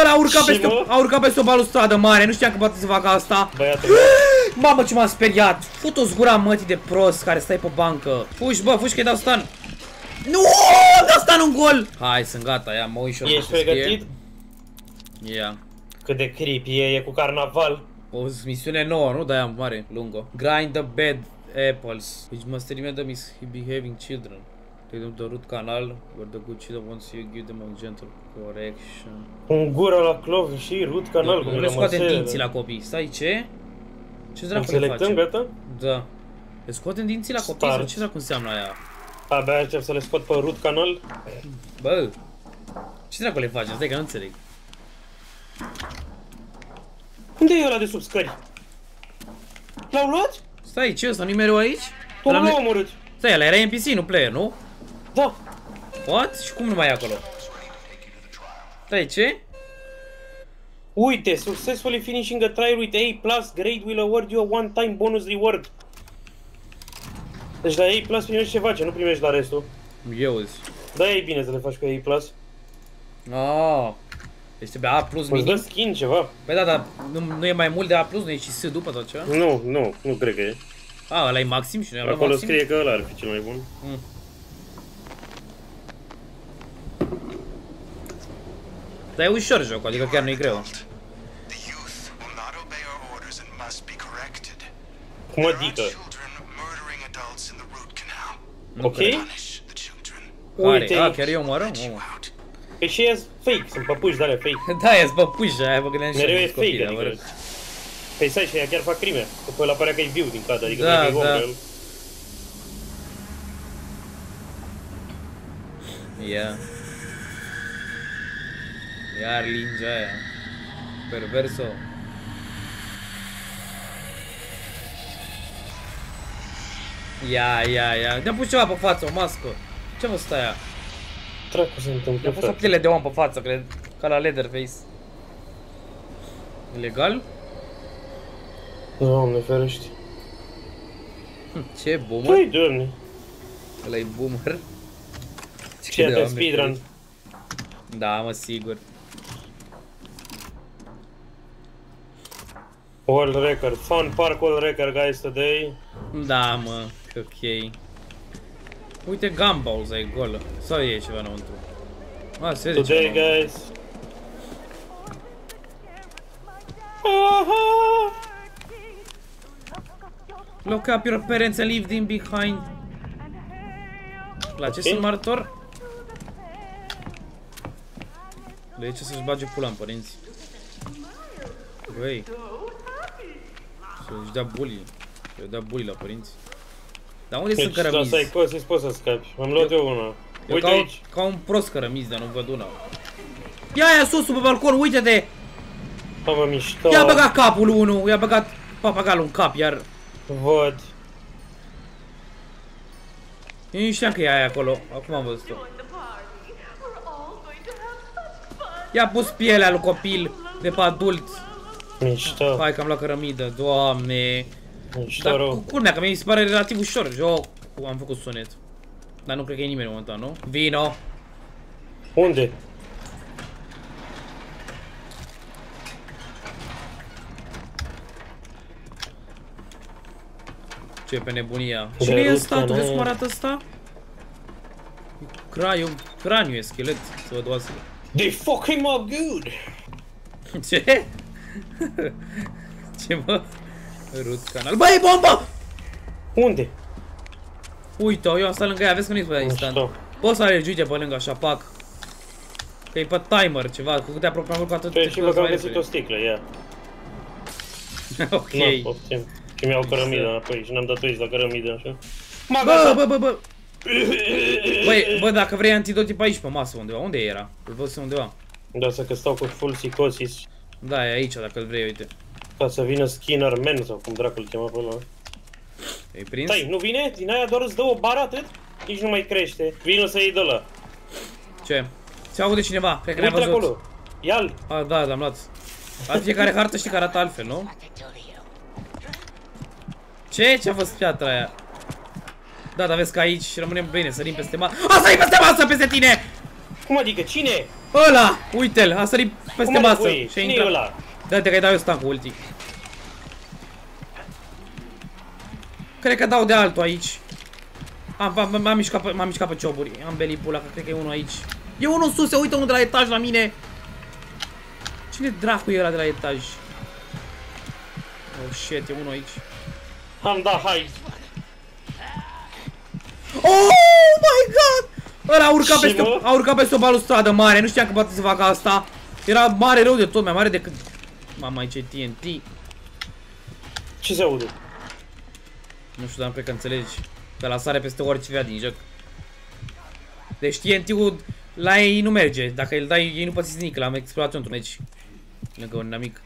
Ăla a urcat, Și, peste, mă? a urcat peste o balustradă mare, nu știam că poate să facă asta. Băiatul Mamă ce m-am speriat. Fut-o gura mătii de prost care stai pe bancă. Fugi, bă, fugi că-i dau stun. Nu, dau stun un gol. Hai, sunt gata, ia, mă uit și eu Ești să știe. pregătit? Ia. Cât de creepy e, e cu carnaval. O misiune nouă, nu? De-aia mare, lungă. Grind the bed apples. Which must remember misbehaving children. Take them to the root canal, where the good children wants you give them a gentle correction. Un gură la clov și rut canal. Nu le scoatem dinții la copii. Stai, ce? Ce dracu le Înțelegăm, facem? gata? Da. Le scoatem dinții la copii sau Start. ce dracu înseamnă aia? Abia aștept să le scot pe rut canal. Bă, ce dracu le facem? Stai că nu înțeleg. Unde e ăla de sub scări? L-au luat? Stai, ce ăsta nu-i mereu aici? Cum Ăla l-au nu- omorât? Stai, ăla era NPC, nu player, nu? Da. What? Și cum nu mai e acolo? Stai, ce? Uite, successfully finishing a trial with A plus grade will award you a one-time bonus reward. Deci la A plus primești ceva ce nu primești la restul. Eu zi. Da, e bine să le faci cu A plus. Ah. Deci trebuie A plus Îți minim. dă skin ceva. Păi da, dar nu, nu e mai mult de A plus, nu e și S după tot ceva? Nu, nu, nu cred că e. A, ăla e maxim și nu e ăla Acolo maxim? scrie că ăla ar fi cel mai bun. Dar e ușor jocul, adică chiar nu-i greu. The youth will not obey our orders and must be corrected. Cum There are adică? children murdering adults in the root canal. Ok? Punish the children. Care? Uite, A, chiar eu omoară? Omă. Out. Păi și e fake, sunt păpuși de alea fake. Da, e bă puși, aia mă gândeam și Mereu eu e de copii, fake, dar, adică. bă. Păi stai și ea chiar fac crime. Că pe ăla părea că e viu din cadă, adică Da, dacă e om da. pe el. Ia. Iar lingea aia. Perverso. Ia, ia, ia. Ne-a pus ceva pe față, o mască. Ce mă stai aia? Dracu se întâmplă, Ne-a pus o frate. piele de om pe față, cred. Ca la Leatherface. Ilegal? Doamne, ferești. Ce boomer? Păi, doamne. Ăla e boomer. Ce de Doamne, speedrun. ferește. Da, mă, sigur. World record. Fun park world record, guys, today. Da, mă, ok. Uite, Gumballs e golă. Sau e ceva înăuntru? A, se vede Today, ceva. guys. Aha! Lock up your parents and leave them behind. La ce Ok. sunt martor? De ce să-și bage pula în părinți? Băi. Să-și dea bully. Să-și dea bully la părinți. Dar unde sunt Deci, la cărămizi? Psychosis poți să scapi. Am luat eu una. Eu Uite ca, aici. ca un prost cărămizi, dar nu văd una. Ia, ia sus, pe balcon, uite-te! Mamă, mișto. I-a băgat capul unul, i-a băgat papagalul în cap, iar... Văd. Eu nu știam că e aia acolo, acum am văzut-o. Join the party. We're all going to have such fun. I-a pus pielea lui copil de pe adult. Mișto. Hai că am luat cărămidă, doamne. Mișto Dar rău. cu culmea, că mi se pare relativ ușor joc. Am făcut sunet. Dar nu cred că e nimeni momentan, nu? Vino! Unde? Ce pe nebunia. De Cine e rută, ăsta? Tu vezi ne- cum arată ăsta? Craiu, craniu e schelet, să văd oasele. They fuck him up good! Ce? Ce mă? Rut canal. Băi, bombă! Unde? Uite, eu am stat lângă ea, vezi că nu-i pe instant. Mișto. Poți să alergi uite pe lângă așa, pac. Că e pe timer ceva, cu câte aproape mult cu atât Păi te și scoți băgam mai găsit o repede. sticlă, ia. Ok. Na, poftim. Și mi-au cărămidă înapoi și n-am dat waste la cărămidă, așa. Bă, bă, bă, bă. Băi, bă, dacă vrei antidot e pe aici pe masă undeva. Unde era? Îl văd undeva. Da, să că stau cu full psicosis Da, e aici dacă îl vrei, uite. ca să vină Skinner Man sau cum dracu îl chema pe ăla. Ai prins? Stai, nu vine? Din aia doar îți dă o bară atât? Nici nu mai crește. Vino să iei de ăla. Ce? Se aude cineva, cred că ne-a Uite văzut. acolo. Ia-l. A, da, l-am luat. La fiecare hartă știi că arată altfel, nu? Ce? Ce-a fost piatra aia? Da, dar vezi că aici rămânem bine, sărim peste masă. A, sărim peste masă, peste tine! Cum adică? Cine? Ăla! Uite-l, a sărit peste Cum masă adică? și a Cine e intrat. ăla? Dă-te că-i dau eu stun cu ulti. Cred că dau de altul aici. Am, am, m-am mișcat, pe- m-am mișcat pe cioburi. Am belit pula, că cred că e unul aici. E unul sus, se uită unul de la etaj la mine. Cine dracu e ăla de la etaj? Oh shit, e unul aici. Am dat hai. Oh my god! Ăla a urcat, Ce, peste, mă? a urcat peste o balustradă mare, nu știam că poate să facă asta. Era mare rău de tot, mai mare decât... Mama, aici e TNT. Ce se aude? Nu știu, dar cred că înțelegi. Că la sare peste orice vrea din joc. Deci TNT-ul la ei nu merge. Dacă îl dai, ei nu pățiți nimic. L-am explorat eu într-un meci. Lângă un amic.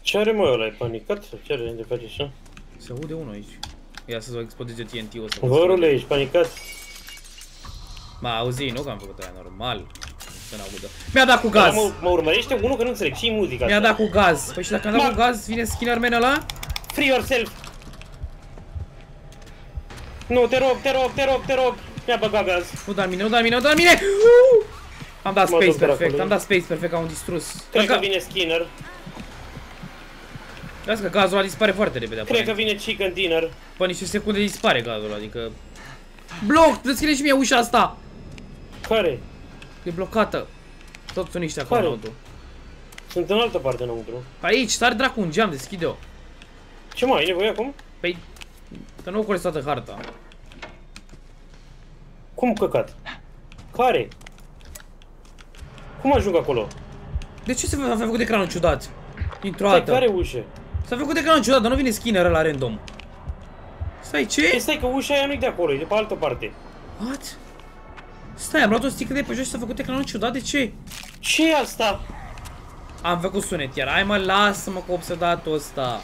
Ce are mă ăla? E panicat? Sau ce are de face așa? Se aude unul aici. Ia să-ți explodeze TNT-ul ăsta. Vărule, ești panicat? Ma, auzi, nu că am făcut aia normal. Să n-audă. Mi-a dat cu Dar gaz. Mă, mă urmărește unul că nu înțeleg. Și muzica Mi-a asta. dat cu gaz. Păi și dacă am dat cu gaz, vine skinner man ăla? Free yourself! Nu, te rog, te rog, te rog, te rog! Mi-a băgat gaz. Nu da mine, nu da mine, nu da mine! Uh! Am dat Mă space duc perfect, dracului. am dat space perfect, am distrus. Cred că Că- vine Skinner. Vezi că gazul ăla dispare foarte repede. Cred că aparent. vine Chicken Dinner. Pe niște secunde dispare gazul ăla, adică... Bloc! Deschide și mie ușa asta! Care? E blocată. Tot sunt niște acolo Care? înăuntru. Sunt în altă parte înăuntru. Aici, sar dracu un geam, deschide-o. Ce mai ai nevoie acum? Păi... Că nu ocolesc toată harta. Cum căcat? Care? Cum ajung acolo? De ce s-a făcut ecranul ciudat? Dintr-o Stai, dată. care ușă? S-a făcut ecranul ciudat, dar nu vine skinner la random. Stai, ce? Păi stai că ușa aia nu-i de acolo, e de pe altă parte. What? Stai, am luat o sticlă de pe jos și s-a făcut ecranul ciudat, de ce? ce e asta? Am făcut sunet iar, hai mă, lasă-mă cu obsedatul ăsta.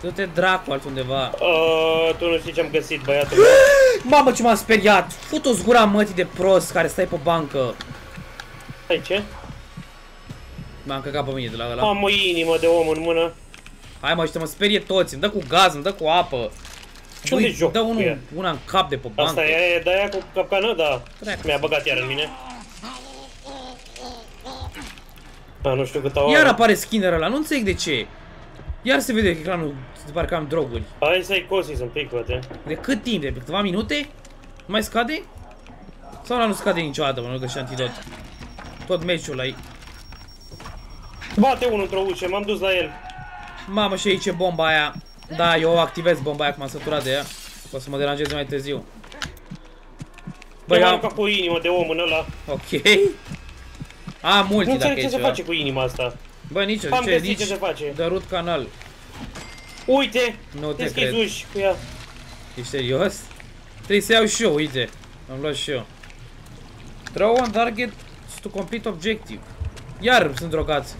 Du-te dracu altundeva. Uh, tu nu știi ce am găsit, băiatul. Mamă ce m-a speriat! Fut-o gura mătii de prost care stai pe bancă. Stai, ce? M-am căcat pe mine de la ăla. Am o inimă de om în mână. Hai mă, ăștia mă sperie toți, îmi dă cu gaz, îmi dă cu apă. Ce unde Ui, joc Dă cu unul, ea? una în cap de pe bancă. Asta e, e de aia cu capcană, da. Dracu. Mi-a băgat iar în mine. Da, nu știu cât au Iar are. apare skinner ăla, nu înțeleg de ce. Iar se vede că ecranul de parcă am droguri. Hai să-i cosis un pic, poate. De cât timp? De câteva minute? Nu mai scade? Sau ăla nu scade niciodată, mă, nu că și antidot. Tot meciul ai. Bate unul într-o ușă, m-am dus la el. Mamă, și aici e bomba aia. Da, eu o activez bomba aia, că m-am săturat de ea. O să mă deranjeze mai târziu. Băi, Băi, am am... ca cu o inimă de om în ăla. Ok. Am multi Nu dacă înțeleg e ce se ceva. face cu inima asta. Bă, nici Am ce, găsit nici ce se face. Dărut canal. Uite! Nu te Deschizi cred. uși cu ea. Ești serios? Trebuie să iau și eu, uite. Am luat și eu. Throw on target to complete objective. Iar sunt drogați.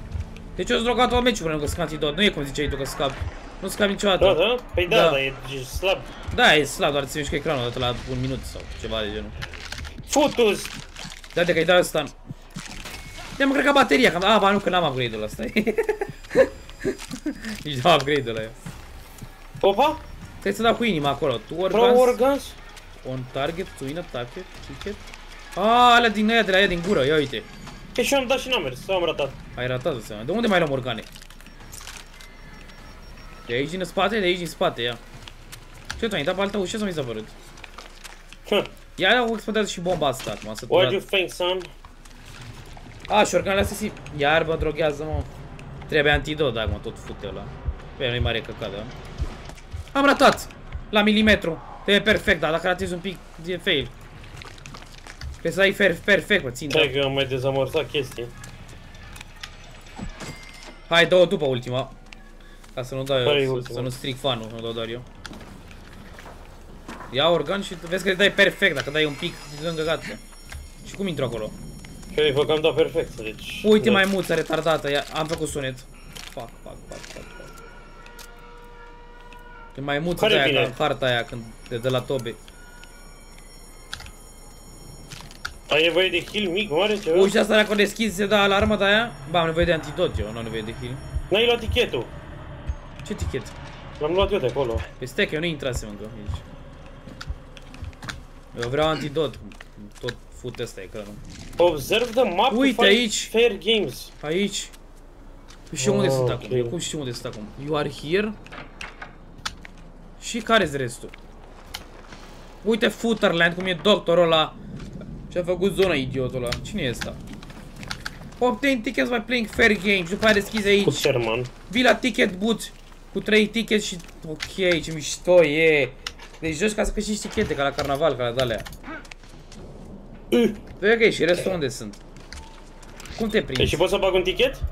Deci eu sunt drogat tot meciul până că scap antidot. Nu e cum ziceai tu că scap. Nu scap niciodată. Da, da? Păi da, Da. da, e e slab. Da, e slab, doar ți mișcă ecranul odată la un minut sau ceva de genul. Futus! Da, de că îi dau stun. Ia mă cred că bateria, că am... Ah, ba nu, că n-am upgrade-ul ăsta. Nici n-am upgrade-ul ăla. Opa! Trebuie să dau cu inima acolo. Tu Pro organs, organs? on target, to win attack, ticket. Ah, alea din aia de la ea din gură, ia uite. E și eu am dat și n-am mers, sau am ratat. Ai ratat o seama. De unde mai luăm organe? De aici din spate? De aici din spate, ia. Ce tu ai intrat pe altă ușă sau mi s-a părut? Huh. Ia o explodează și bomba asta, acum, What săturat. you think, son? A, și organele astea si... Iar mă droghează, mă. Trebuie antidot, dacă mă tot fute ăla. Pe nu-i mare căcat, da? Am ratat! La milimetru. E perfect, dar dacă ratezi un pic, e fail. Trebuie să ai fer perfect, mă, țin. Cred că am mai dezamorsat chestii. Hai, dă-o după ultima. Ca să nu dau Care e eu, să, ultima? să nu stric fanul, nu dau doar eu. Ia organ și tu vezi că îi dai perfect, dacă dai un pic lângă gata. Și cum intru acolo? Cred că am dat perfect, deci... Uite da. mai mulță retardată, ia, am făcut sunet. Fuck, fuck, fuck, fuck, fuck. E mai mulță Care de aia vine? ca în harta aia când de, de la tobe. Ai nevoie de heal mic, mare, ceva? Uite asta dacă o deschizi se dă alarma de aia? Ba, am nevoie de antidot eu, nu am nevoie de heal. N-ai luat tichetul. Ce tichet? L-am luat eu de acolo. Pe stai că eu nu intrasem încă aici. Eu vreau antidot. Tot fut ăsta ecranul. Observe the map to Uite find aici. fair games. Aici. Păi și eu unde Oh, sunt ok. acum? Eu cum știu unde sunt acum? You are here? Și care-s restul? Uite Footerland, cum e doctorul ăla. Și-a făcut zona idiotul ăla. Cine e ăsta? Obtain tickets by playing fair games. Și după aia deschizi aici. Cu Sherman. Vii la ticket booth cu 3 ticket și... Ok, ce mișto e. Deci joci ca să câștigi tichete, ca la carnaval, ca la dalea. Păi ok, și restul unde sunt? Cum te Deci prinzi? și pot să bag un ticket?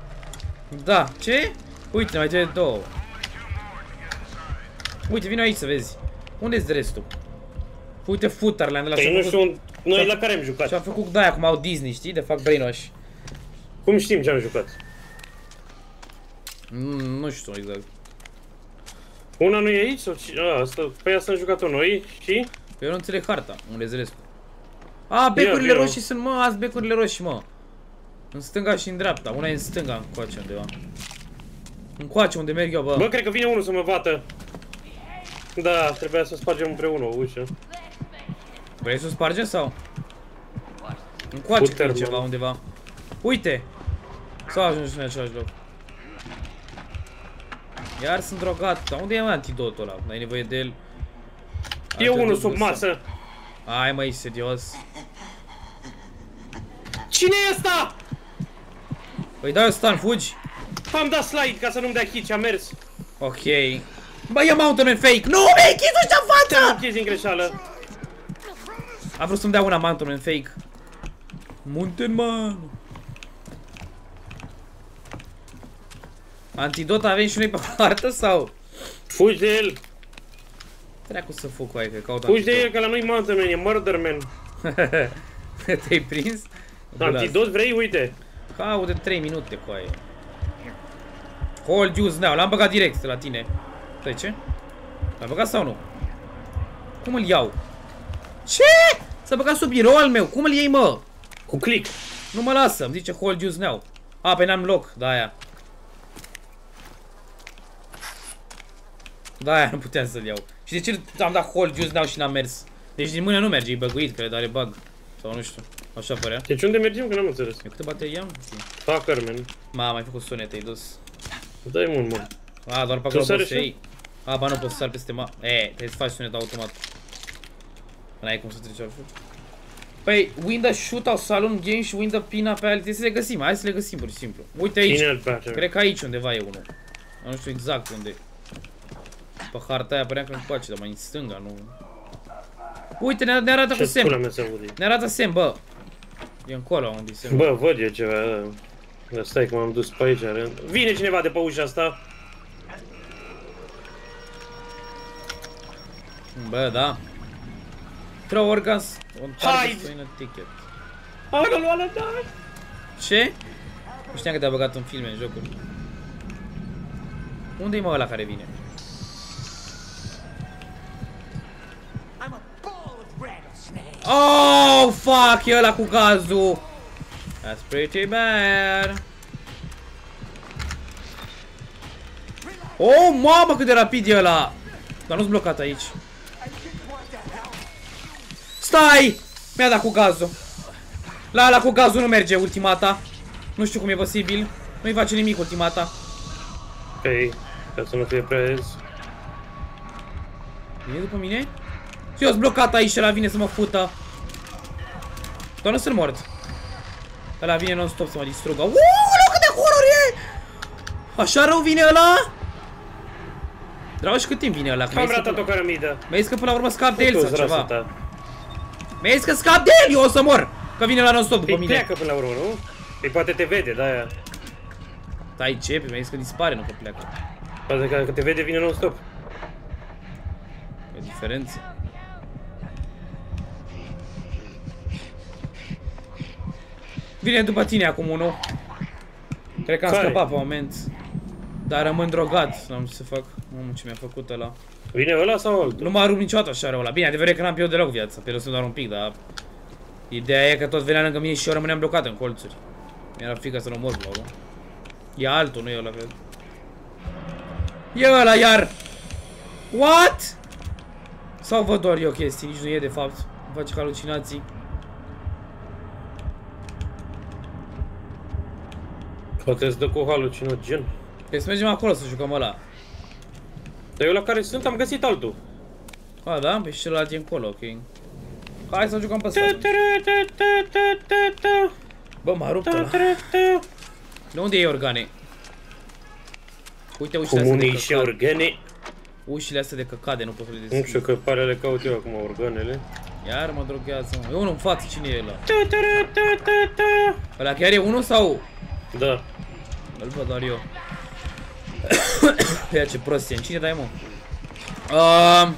Da, ce? Uite, mai trebuie două. Uite, vino aici să vezi. Unde-s restul? Uite Footerland ăla Păi și-a nu făcut, știu, un- noi la care am jucat. și-a făcut de-aia cum au Disney, știi? De fac brainwash. Cum știm ce am jucat? Mm, nu știu exact. Una nu e aici? Sau ce? A, asta, pe asta am jucat-o noi și... Păi eu nu înțeleg harta. Unde-s restul? A, becurile Ia, ia. roșii sunt, mă, azi becurile roșii, mă. În stânga și în dreapta. Una e în stânga, încoace undeva. Încoace unde merg eu, bă. Bă, cred că vine unul să mă bată. Da, trebuia să spargem împreună o ușă. Vrei să o spargem sau? Încoace Puter, cred ceva mă. undeva. Uite! S-a ajuns în același loc. Iar sunt drogat. Dar unde e mai antidotul ăla? N-ai nevoie de el? E Altă unul de sub vârstă. masă. Hai măi, serios. Cine e ăsta? Păi dai o stun, fugi. Am dat slide ca să nu-mi dea hit și am mers. Ok. Bă, e Mountain Man fake! Nu, mi-ai închis ăștia în Te-am față! închis din greșeală. A vrut să-mi dea una Mountain Man fake. Mountain Man! Antidot avem și noi pe hartă sau? Fugi de el. Treacu să fug cu aia, că caut Fugi de antidot. el, că la noi Mountain Man e Murder Man. Te-ai prins? Antidot vrei? Uite. Caut de 3 minute cu aia. Hold use now. L-am băgat direct de la tine. Stai, ce? L-am băgat sau nu? Cum îl iau? Ce? S-a băgat sub birou al meu. Cum îl iei, mă? Cu click. Nu mă lasă. Îmi zice hold use now. A, pe n-am loc. Da, aia. Da, aia nu puteam să-l iau. Și de ce am dat hold use now și n-am mers? Deci din mână nu merge, e băguit, cred, are bug. Sau nu știu. Așa părea. Deci unde mergem? Că n-am înțeles. Eu câte baterii am? Nu știu. Hacker, man. Ma, am mai făcut sunete, ai dus. Dai mult, mă. A, doar pe Tu acolo sari poți să așa? iei. A, ba nu poți să sari peste ma... E, trebuie să faci sunet automat. N-ai cum să treci altfel. Păi, win the shootout salon game și win the pina pe ale. Trebuie să le găsim, hai să le găsim pur și simplu. Uite aici. Cine battle? Cred că aici undeva e unul. Dar Nu știu exact unde. Pe harta aia părea că încoace, dar mai în stânga, nu... Uite, ne, ne arată cu Ce pula semn. mea se aude? Ne arată semn, bă. E încolo unde e semn. Bă, văd eu ceva. da. Dar stai că m-am dus pe aici. are- Vine cineva de pe ușa asta. Bă, da. Throw organs on Hai! target to win a ticket. Alo, alo, alo, da! Ce? Nu știam că te-a băgat în filme, în jocuri. Unde-i mă ăla care vine? Oh, fuck, e ăla cu gazul. That's pretty bad. Oh, mamă, cât de rapid e ăla. Dar nu-s blocat aici. Stai! Mi-a dat cu gazul. La ăla cu gazul nu merge ultimata. Nu știu cum e posibil. Nu-i face nimic ultimata. Ok, ca să nu fie prez. Vine după mine? Și eu sunt blocat aici și ăla vine să mă fută. Doar nu sunt mort. Ăla vine non-stop să mă distrugă. Uuu, cât de horror e! Așa rău vine ăla? Dragă, și cât timp vine ăla? Că Am mi-ai zis că ratat o până- cărămidă. mi-ai zis că până la urmă scap de el Tu-ți sau rasa ceva. ta. Mi-ai zis că scap de el, eu o să mor. Că vine la non-stop după Păi mine. pleacă până la urmă, nu? Păi poate te vede, de-aia. Stai ce? Mi-ai zis că dispare, nu că pleacă. Poate că dacă te vede, vine non-stop. E o diferență. Vine după tine acum unul. Cred că am Care? scăpat pe moment. Dar rămân drogat. Nu am ce să fac. Nu ce mi-a făcut ăla. Vine ăla sau altul? Nu m-a rupt niciodată așa rău ăla. Bine, adevărat e că n-am pierdut deloc viața. Pierdut doar un pic, dar... Ideea e că tot venea lângă mine și eu rămâneam blocat în colțuri. Mi-era frică să nu mor la urmă. E altul, nu e ăla, cred. E ăla iar! What? Sau văd doar eu chestii, nici nu e de fapt. Îmi face halucinații. Poate îți dă cu halucinogen. Trebuie să mergem acolo să jucăm ăla. Dar eu la care sunt am găsit altul. A, da? Pe celălalt e încolo, ok. Hai să jucăm pe Ta, ăsta. ta, ta, ta, ta, ta, ta, Bă, m-a rupt ta, ăla. ta, ta. De unde e organe? Uite ușile astea de Comunii și căcat. organe. Ușile astea de căcade, nu pot să le Nu deschid. știu că pare le caut eu acum organele. Iar mă droghează, mă. E unul în față, cine e ăla? Ta, ta, ta, ta, ta. Ăla chiar e unul sau? Da. Îl văd doar eu. Ia ce prost e. Cine dai, mă? Um,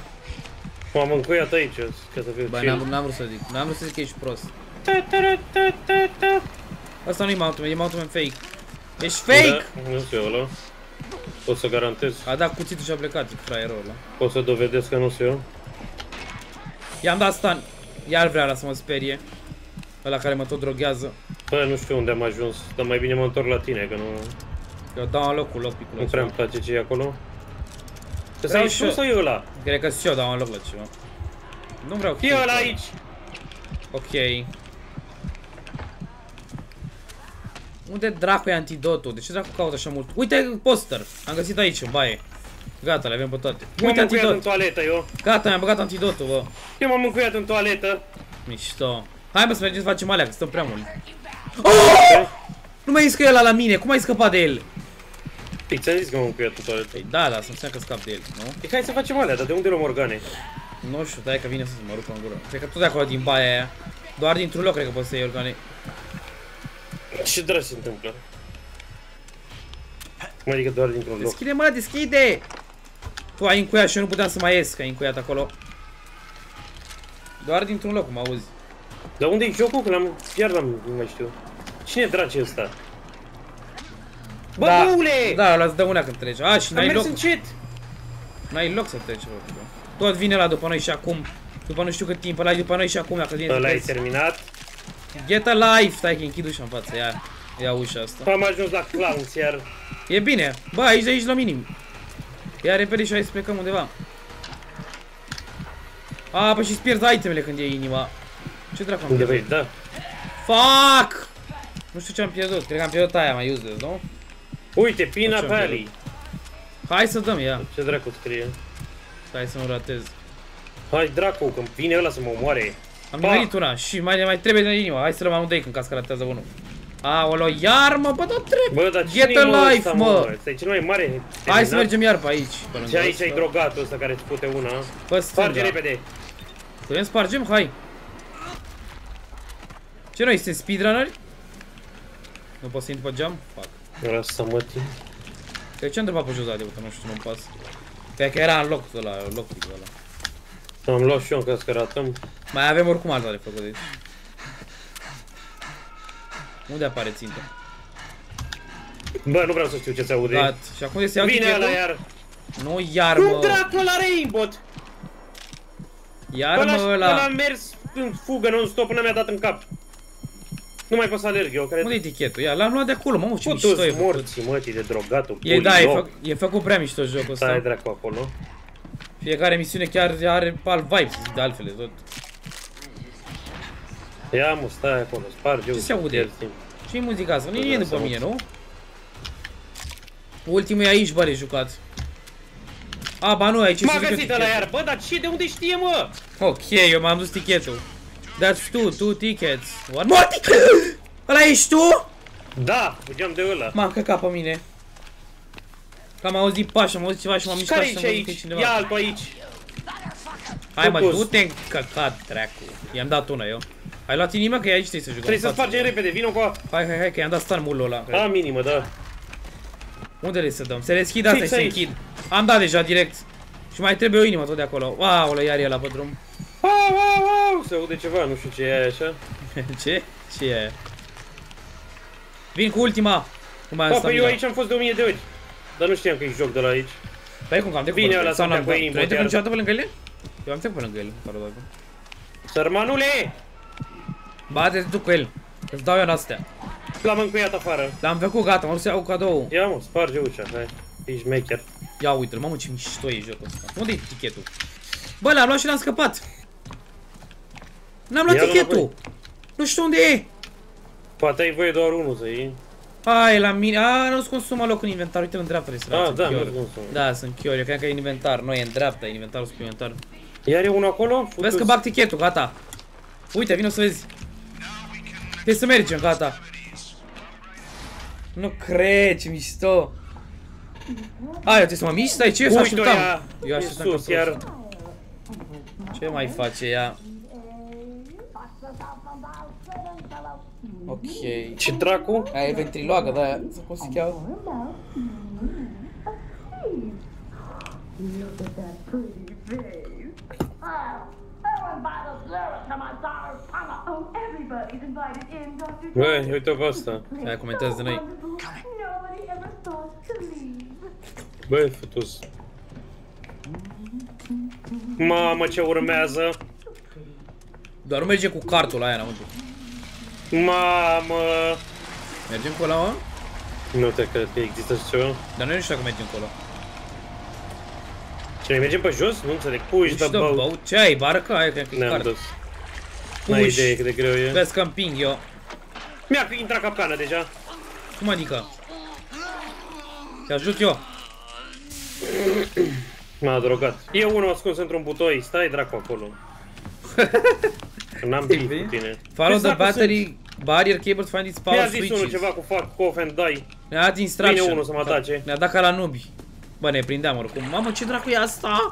M-am încuiat aici, ca să fiu Bă, chill. n-am, n-am vrut să zic. N-am vrut să zic că ești prost. Ta, ta, ta, ta, ta. Asta nu e mountain, e mountain fake. Ești fake! Da, nu știu ăla. Pot să garantez. A dat cuțitul și a plecat, fraierul ăla. Pot să dovedesc că nu sunt eu. I-am dat stun. Iar vrea ăla să mă sperie. Ăla care mă tot droghează. Bă, nu știu unde am ajuns, dar mai bine mă întorc la tine, că nu, Eu dau în locul loc picul nu prea îmi place ce e acolo. Să Vreau ai și tu eu. sau e ăla? Cred că și eu dau în loc la ceva. Nu vreau E ăla aici! Ok. Unde dracu e antidotul? De ce dracu caut așa mult? Uite poster! Am găsit aici, în baie. Gata, le avem pe toate. M-am Uite încuiat în antidot! toaletă eu. Gata, mi-am băgat antidotul, bă. Eu m-am încuiat în toaletă. Mișto. Hai bă să mergem să facem alea, că stăm prea mult. Oh! Nu mai zis că e ăla la mine, cum ai scăpat de el? Păi, ți-am zis că m-am încuiat în toaletă. Păi da, da, să înseamnă că scap de el, nu? E hai să facem alea, dar de unde luăm organe? Nu știu, dai că vine să mă rup în gură. Cred că tot de acolo din baia aia. Doar dintr-un loc cred că poți să iei organe. Ce dracu se întâmplă? Cum adică doar dintr-un loc? Deschide, mă, deschide! Tu ai încuiat și eu nu puteam să mai ies, că ai încuiat acolo. Doar dintr-un loc, mă auzi. Dar unde e jocul? Că l-am... Iar l-am... nu mai știu. Cine draci e ăsta? Bă, da, băule! Da, ăla îți dă una când treci. A, și Am n-ai mers loc, încet! n-ai loc să treci, bă. bă. Tot vine la după noi și acum. După nu știu cât timp, ăla e după noi și acum, dacă vine să Ăla e treci. terminat. Get alive! Stai că închid ușa în față, ia. Ia ușa asta. Am ajuns la clowns iar. E bine. Bă, aici de aici la minim. Ia repede și hai să plecăm undeva. A, păi și-ți pierzi itemele când e inima. Ce dracu am Unde pierdut? vei? Da. Fuck! Nu știu ce am pierdut. Cred că am pierdut aia mai useless, nu? Uite, Pina Ce-am Valley. Hai să dăm, ia. Ce dracu scrie? Hai să nu ratez. Hai dracu, că vine ăla să mă omoare. Am Pa. nimerit una și mai, mai trebuie de inima. Hai să luăm amândoi când cască ratează unul. Aolo, iar mă, bă, tot trebuie. Bă, dar Get cine e mă alive, ăsta, mă. Ăsta e cel mai mare Hai să terminat. mergem iar pe aici. Pe lângă Și aici ăsta. ai drogatul ăsta care îți pute una. Pe Sparge stânga. repede. Putem spargem? Hai. Ce noi suntem speedrunneri? Nu pot să intru pe geam? Fuck. Lasă mă tine. De ce am întrebat pe jos de uite, nu știu, nu-mi pas. Cred că era în loc ăla, loc ăla. Am luat și eu în caz că ratăm. Mai avem oricum alta de făcut aici. Unde apare țintă? Bă, nu vreau să știu ce se aude. Gat. Și acum de se iau Vine ăla tichetul? iar. Nu iar, Nu mă. dracu la Rainbot. Iar, Ăla, mă, ăla a ăla. mers în fugă non-stop până mi-a dat în cap. Nu mai pot să alerg eu, cred. Unde e tichetul? Ia, l-am luat de acolo, mă, ce mișto e Putu-ți făcut. morții, mătii de drogatul. E, da, e, puliloc. fă, e făcut prea mișto jocul Stai ăsta. dracu acolo. Fiecare misiune chiar are alt vibe, să zic de altfel, tot. Ia mă, stai acolo, sparge Ce se aude? pierzi timp. Ce-i muzica asta? Nu Da, e să după aud. mine, nu? Ultimul e aici, bă, de jucat. A, ba nu, aici M-a se zică găsit ăla tichetul. iar, bă, dar ce, de unde știe, mă? Ok, eu m-am dus tichetul. That's two, two tickets. One more ticket! Ăla ești tu? Da, fugeam de ăla. M-am căcat pe mine. Că am auzit pași, am auzit ceva și m-am mișcat Care și e am văzut că e aici? cineva. Ia altul aici. Hai mă, Focus. du-te în căcat, dracu. I-am dat una eu. Ai luat inima că e aici trebuie să jucăm. Trebuie să în față. spargem repede, vină cu a... Hai, hai, hai, că i-am dat stun mulul ăla. cred. A, minimă, da. Unde le să dăm? Se deschid asta Fix și se aici. închid. Am dat deja direct. Și mai trebuie o inimă tot de acolo. Wow, iar e la pe drum. Au, au, au, se aude ceva, nu știu ce e aia așa. Ce? Ce e aia? Vin cu ultima. Cum mai am Pa, păi eu stamina. aici am fost de 1000 de ori. Dar nu știam că e joc de la aici. Păi cum că am trecut Bine, pe ăla lângă el. Sau să-mi n-am dea cu dat. aimbot, Tu ai trecut iar. niciodată pe lângă ele? Eu am trecut pe lângă el. pare dacă. Sărmanule! Bate-te tu cu el. Îți dau eu în astea. L-am încuiat afară. L-am făcut, gata, mă duc să iau cadou. Ia mă, sparge ușa, hai. Ești mecher. Ia uite-l, mamă ce mișto e jocul ăsta. Unde e tichetul? Bă, l-am luat și l-am scăpat. N-am luat Ia-l tichetul. înapoi. Nu știu unde e. Poate ai voie doar unul să iei. Hai la mine. A, nu-ți consumă loc în inventar. Uite în dreapta este. Ah, sunt da, chiori. nu-ți consumă. Da, sunt chiori. Eu cred că e inventar. Nu, e în dreapta, e inventarul suplimentar. Iar e unul acolo? Vezi Futus. că bag tichetul, gata. Uite, vino să vezi. Trebuie să mergem, gata. Nu cred, ce mișto. Ai, eu trebuie să mă mișc? Stai, ce eu să Uite-o așteptam? ea, Eu în așteptam sus, că iar... prost. Ce mai face ea? Ok. Ce dracu? Aia e ventriloagă, da, aia. Să cum se cheamă? Oh, everybody's invited in, Dr. Bă, uite-o pe asta. Aia comentează de noi. Nobody ever thought to leave. Bă, futus. Mamă, ce urmează. Doar nu merge cu cartul la aia înăuntru. Mamă. Mergem cu ăla, mă? Nu te cred că există așa ceva. Dar noi nu știu dacă mergem acolo. Ce, ne mergem pe jos? Nu înțeleg. Push the Push the boat. boat. Ce ai, barcă? Aia cred că e Ne-am cart. dus. N-ai Push. idee cât de greu e. Vezi că împing eu. Mi-a intrat capcana deja. Cum adică? Te ajut eu. M-a drogat. E unul ascuns într-un butoi. Stai dracu acolo. Că N-am timp cu tine. Follow Vezi the dacă battery barrier cable to find its Mi-a power zis unul switches. ceva cu fuck off and die. Ne-a dat instruction. Vine unul să mă atace. Ne-a dat ca la nubi. Bă, ne prindeam oricum. Mamă, ce dracu e asta?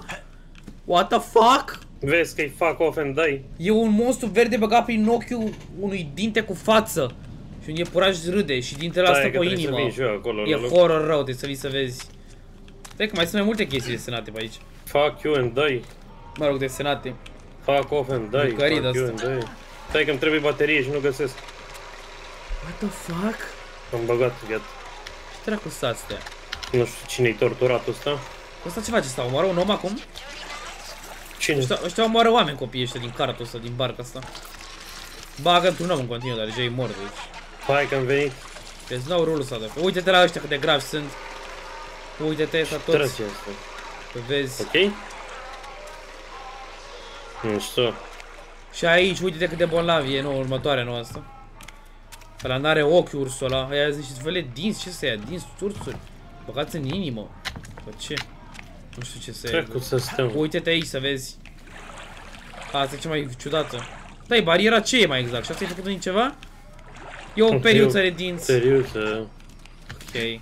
What the fuck? Vezi că e fuck off and die. E un monstru verde băgat prin ochiul unui dinte cu față. Și un iepuraș râde și dintele asta Stai că cu o trebuie să inimă. vin și eu acolo. E la loc. horror rău, trebuie să vii să vezi. Cred că mai sunt mai multe chestii desenate pe aici. Fuck you and die. Mă rog, desenate. Fuck off and die. Bucării Fuck you de-astea. and die. Stai că îmi trebuie baterie și nu găsesc. What the fuck? Am băgat, gata. Ce dracu sunt astea? Nu știu cine-i torturatul ăsta. Ăsta ce face ăsta? Omoară un om acum? Cine? Ăștia, ăștia omoară oameni copiii ăștia din cartul ăsta, din barca asta. Bagă într-un om în continuu, dar deja e mort, deci. Hai că am venit. There's no rules out of Uite-te la ăștia cât de gravi sunt. Uite-te ăsta toți. Trăge asta. Că vezi. Ok? Nu știu. Și aici, uite-te cât de bolnav e, nu, următoarea noastră. Ăla n-are ochi ursul ăla. Aia zice, vele dinți, ce să ia? Dinți, ursuri. Băgați în inimă. Bă, ce? Nu știu ce să ia. Trecu să stăm. Uite-te aici să vezi. Asta e cea mai ciudată. Da, e bariera ce e mai exact? Și asta e făcut din ceva? E o periuță de dinți. Serios, uh, Ok.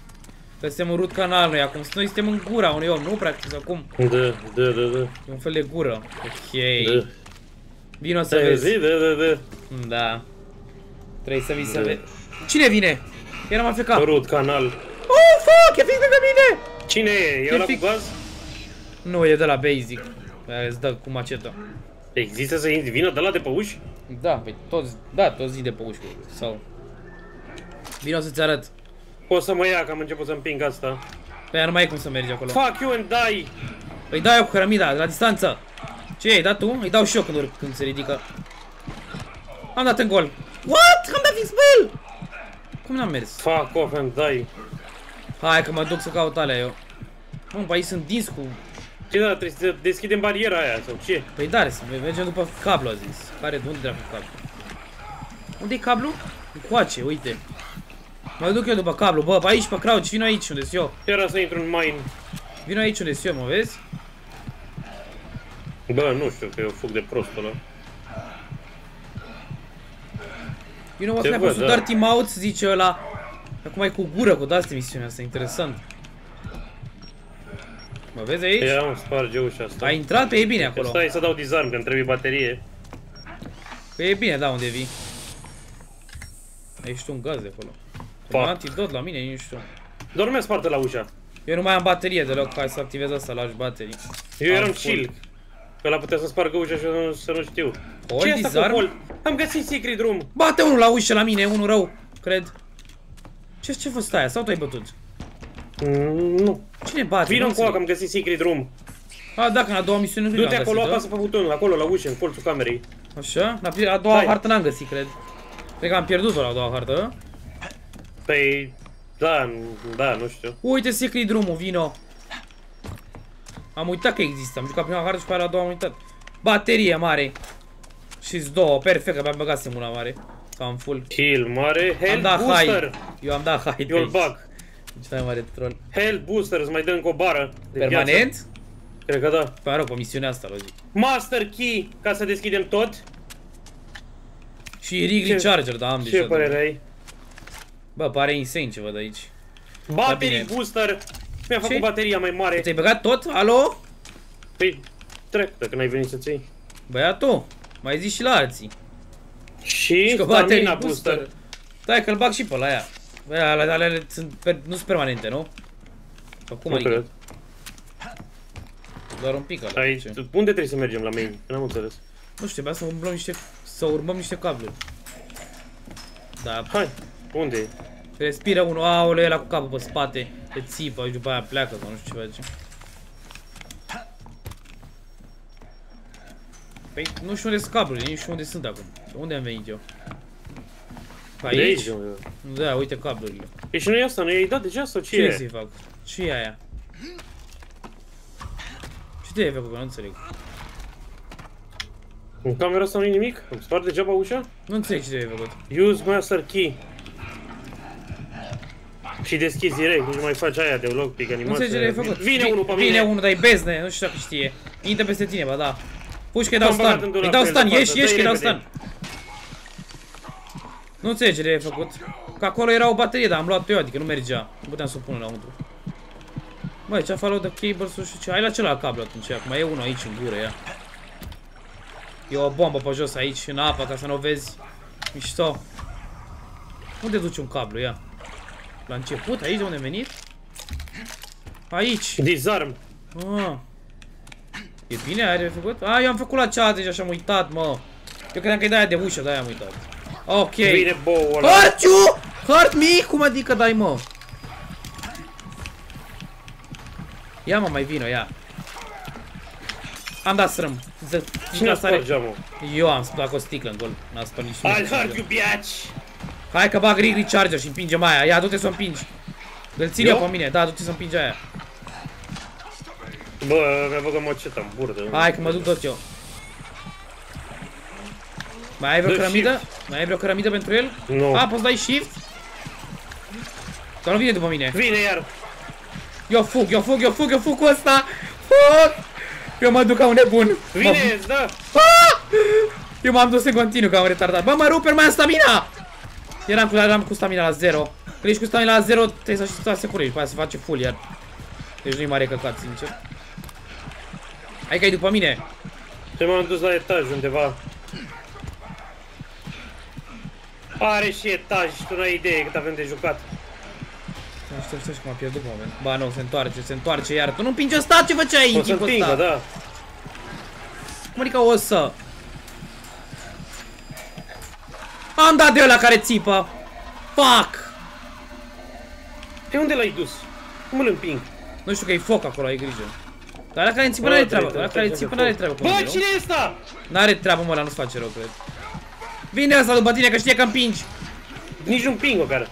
Că suntem în rut canal noi acum. Noi suntem în gura unui om, nu practic sau cum? da, da, da, da. E un fel de gură. Ok. Da. Vino să Stai, vezi. zi, da, da, da. Da. Trebuie să vii să Da. vezi. Cine vine? Eram afecat. Oh, Rut canal. fuck! E fix lângă mine! Cine e? E ăla cu fix- gaz? Nu, e de la Basic. Aia îți dă cu macetă. Există să vină de la de pe uși? Da, pe toți, da, toți zi de pe uși. Sau... Vino să-ți arăt. O să mă ia că am început să împing asta. Pe aia nu mai e cum să mergi acolo. Fuck you and die! Îi dau eu cu cărămida, de la distanță. Ce, ai dat tu? Îi dau și eu când, urc- când se ridică. Am dat în gol. What? Am dat fix pe el! Cum n-am mers? Fuck off and die. Hai că mă duc să caut alea eu. Mă, pe aici sunt dins cu... Ce da, trebuie să deschidem bariera aia sau ce? Păi da, să mergem după cablu, a zis. Care, unde dracu cablu? Unde e cablu? Încoace, uite. Mă duc eu după cablu, bă, pe aici, pe crouch, vino aici unde sunt eu. Era să intru în mine. Vino aici unde sunt eu, mă vezi? Bă, nu știu că eu fug de prost ăla. You know what Te happens văd, to da. dirty mouth, zice ăla. Acum e cu gură cu de-astea misiunea asta, interesant. Mă vezi aici? Ia, îmi sparge ușa asta. A intrat pe e bine acolo. Stai să dau disarm, că îmi trebuie baterie. Pe e bine, da, unde vii. Ești un gaz de acolo. Fuck. Un antidot la mine, nu știu. Doar mi-a spart la ușa. Eu nu mai am baterie deloc ca să activez asta, lași baterii. Eu Am eram full. chill. Că ăla putea să spargă ușa și eu nu, să nu știu. Hold ce e asta disarm? cu hold? Am găsit secret room. Bate unul la ușă la mine, unul rău, cred. Ce ce fost aia? Sau tu ai bătut? Mm, nu. Cine bate? Vino Nu cu că am înțeleg. găsit secret room. A, dacă în a doua misiune nu cred Du-te că am acolo, găsit, apasă pe butonul, acolo, la ușă, în colțul camerei. da? Așa? La pri- a doua Hai. hartă n-am găsit, cred. Cred că am pierdut-o la a doua hartă. Păi, da, da, nu știu. Uite secret drumul, vino. Am uitat că există, am jucat prima hartă și pe aia la a doua am uitat. Baterie mare. și două, perfect, că mi-am băgat una mare. Cam full. Heal mare. Am Health dat booster. high. Eu am dat high. Eu-l bag. Cel mai mare troll. Health booster, îți mai dă încă o bară. de viață. Permanent? Cred că da. Păi rog, pe misiunea asta, logic. Master key, ca să deschidem tot. Și Wrigley Ce- Charger, da, am Ce deja. părere ai? Bă, pare insane ce văd aici. Battery bine. booster. Mi-a făcut Ce? bateria mai mare. Ți-ai băgat tot? Alo? Păi, trec, dacă n-ai venit să-ți iei. Băiatul, mai zici și la alții. Și Și că stamina baterii booster. booster. Stai că-l bag și pe la ea. Bă, alea, alea, alea sunt, per, nu sunt permanente, nu? Sau cum Nu adică? cred. Doar un pic ala. Ai, ce? unde trebuie să mergem la main? Că n-am înțeles. Nu știu, trebuia să umblăm niște, să urmăm niște cabluri. Da, Hai, unde e? respiră unul, aoleu, ăla cu capul pe spate, te țipă și după aia pleacă sau nu știu ce face. Păi nu știu unde sunt cablurile, nici nu știu unde sunt acum. Unde am venit eu? Pe De aici? aici, unde? Da, uite cablurile. Păi și nu e asta, nu i-ai dat deja sau ce, Ce e? să-i fac? ce e aia? Ce te-ai făcut? că Nu înțeleg. În camera asta nu e nimic? Îmi spart degeaba ușa? Nu înțeleg ce te-ai făcut. Use master key. Și deschizi direct, nici nu mai faci aia de lockpick Nu animație. înțeleg ce te-ai făcut. Vine Vi- unul pe mine. Vine unul, dar e bezne, nu știu dacă știe. Intră peste tine, ba da. Puși că-i dau Am băgat stun. în dulap Îi dau pe el stun, de ieși, față, ieși că-i dă-i dau repede. stun. Nu înțeleg ce te-ai făcut. Că acolo era o baterie, dar am luat eu, adică nu mergea. Nu puteam să o pun înăuntru. Băi, ce-a follow the cables și ce? Hai la celălalt cablu atunci, acum e unul aici în gură, ia. E o bombă pe jos aici, în apă, ca să nu o vezi. Mișto. Unde duci un cablu, ia? La început, aici de unde am venit? Aici. Disarm. Ah. E bine, are făcut? A, eu am făcut la cea deja și am uitat, mă. Eu credeam că e de-aia de ușă, de-aia am uitat. Ok. Vine boul ăla. Hurt you! Hurt me? Cum adică dai, mă? Ia, mă, mai vino, ia. Am dat strâm. Z- Cine a sare. spart geamul? Eu am spart o sticlă în gol. N-a spart nici I'll unul. hurt you, bitch! Hai că bag Rigri Charger și împingem aia. Ia, du-te să o împingi. Îl țin eu Eu? pe mine. Da, du-te să împingi aia. Bă, mi-a băgat moceta în burdă. Hai că mă duc tot eu. Mai ai vreo Dă cărămidă? Mai ai vreo cărămidă pentru el? Nu. A, poți dai shift? Că nu vine după mine. Vine iar. Eu fug, eu fug, eu fug, eu fug cu ăsta. Fug! Eu mă duc ca un nebun. Mă- Vine, da. Ah! Eu m-am dus în continuu ca un retardat. Bă, mă ruper, mai am stamina! Eram cu, eram cu stamina la 0. Când ești cu stamina la 0, trebuie să știi să se curezi, după aia se face full iar. Deci nu-i mare căcat, sincer. Hai că ai după mine. Și m-am dus la etaj undeva. Are și etaj și tu n-ai idee cât avem de jucat. Nu știu, știu că m-a pierdut pe moment. Ba nu, se întoarce, se întoarce iar. Tu nu împingi ăsta, ce făceai în O să timpul împingă, ăsta? da. Cum adică o să? Am dat de ăla care țipă. Fuck! Pe unde l-ai dus? Cum îl împing? Nu știu că e foc acolo, ai grijă. Dar la care țipă Bă, n-are trebuie, treabă, la trebuie, care țipă trebuie n-are foc. treabă cu Bă, mine, nu? cine e ăsta? N-are treabă, mă, la nu-ți face rău, cred. Vine ăsta după tine, că știe că împingi. Nici nu împing o care.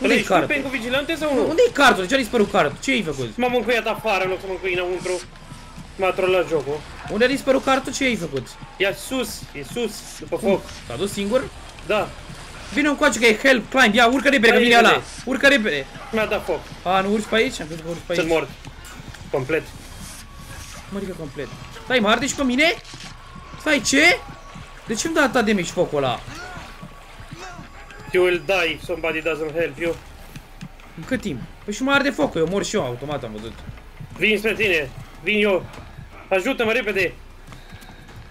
Unde-i Ăla ești tu cartul? pe cu vigilante sau nu? Unde-i cartul? De ce a dispărut cartul? Ce ai făcut? M-am încuiat afară în loc să mă încui înăuntru. M-a trollat jocul. Unde a dispărut cartul? Ce ai făcut? Ia sus, e sus, după foc. S-a dus singur? Da, Vine un coace că e help, climb, ia, urcă repede, că Hai, vine repede. ăla. Urcă repede. mi-a dat foc. A, nu urci pe aici? Am crezut că urci pe Sunt aici. mort. Complet. Mă ridică complet. Stai, mă arde și pe mine? Stai, ce? De ce îmi dă atâta damage focul ăla? You will die if somebody doesn't help you. În cât timp? Păi și mă arde focul, eu mor și eu, automat am văzut. Vin spre tine. Vin eu. Ajută-mă repede.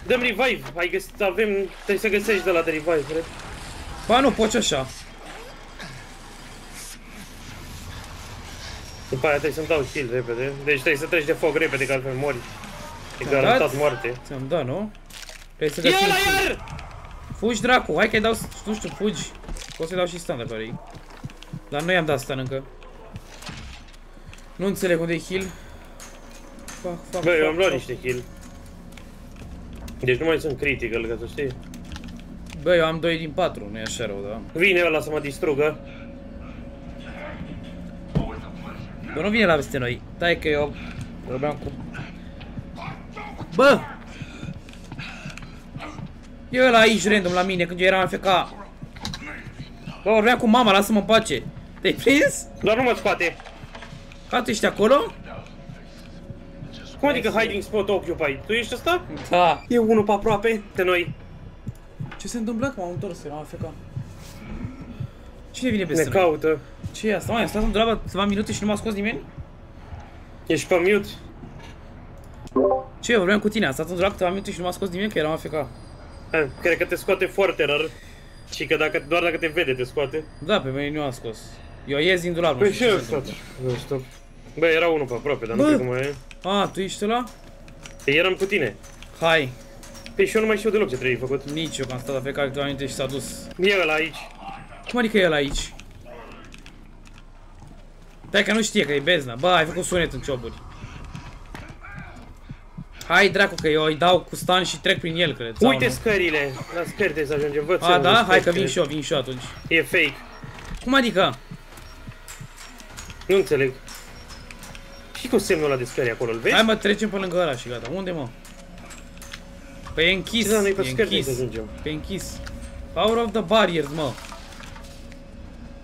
Dăm revive. Ai găsit, avem, trebuie să găsești de la de revive, cred. Ba nu, poți așa. După aia trebuie să-mi dau heal repede. Deci trebuie să treci de foc repede, că altfel mori. E Ți-am garantat dat? moarte. Ți-am dat, nu? Trebuie să E găsim... ăla iar! Fugi, dracu, hai că-i dau, nu știu, fugi. Pot să-i dau și stun dacă vrei. Dar nu i-am dat stun încă. Nu înțeleg unde e heal. Fuck, fuck, Bă, eu fuck, am luat fuck. niște heal. Deci nu mai sunt critical, ca să știi. Bă, eu am 2 din 4, nu e așa rău, da? Vine ăla să mă distrugă. Bă, nu vine la peste noi. Stai că eu vorbeam cu... Bă! E ăla aici random la mine când eu eram AFK. Bă, vorbeam cu mama, lasă-mă în pace. Te-ai prins? Doar nu mă spate. Ca tu ești acolo? Cum adică hiding spot occupied? Tu ești ăsta? Da. E unul pe aproape de noi. Ce se întâmplă? Că m-am întors, eram AFK. Cine vine Ne peste noi? caută. Ce e asta? Mai, am stat undeva câteva minute și nu m-a scos nimeni? Ești pe mute? Ce, eu vorbeam cu tine, am stat undeva câteva minute și nu m-a scos nimeni că eram AFK. Ha, Cred că te scoate foarte rar. Și că dacă, doar dacă te vede te scoate. Da, pe mine nu a scos. Eu ies din dulap, nu Păi știu și ce eu se stat. întâmplă. Nu știu. Bă, era unul pe aproape, dar nu Bă! știu cum mai e. A, tu ești ăla? Păi eram cu tine. Hai. Păi și eu nu mai știu deloc ce trebuie făcut. Nici eu, că am stat AFK câteva minute și s-a dus. E ăla aici. Cum adică el aici? Dai că nu știe că e bezna. Bă, ai făcut sunet în cioburi. Hai dracu că eu îi dau cu stan și trec prin el, cred. sau Uite nu? scările. La scări trebuie să ajungem. Văd A, da? Hai că vin cred. și eu, vin și eu atunci. E fake. Cum adică? Nu înțeleg. Și cu semnul ăla de scări acolo, îl vezi? Hai mă, trecem pe lângă ăla și gata. Unde mă? Păi e închis, Da, noi pe e scări trebuie să închis. ajungem. Pe închis. Power of the barriers, mă.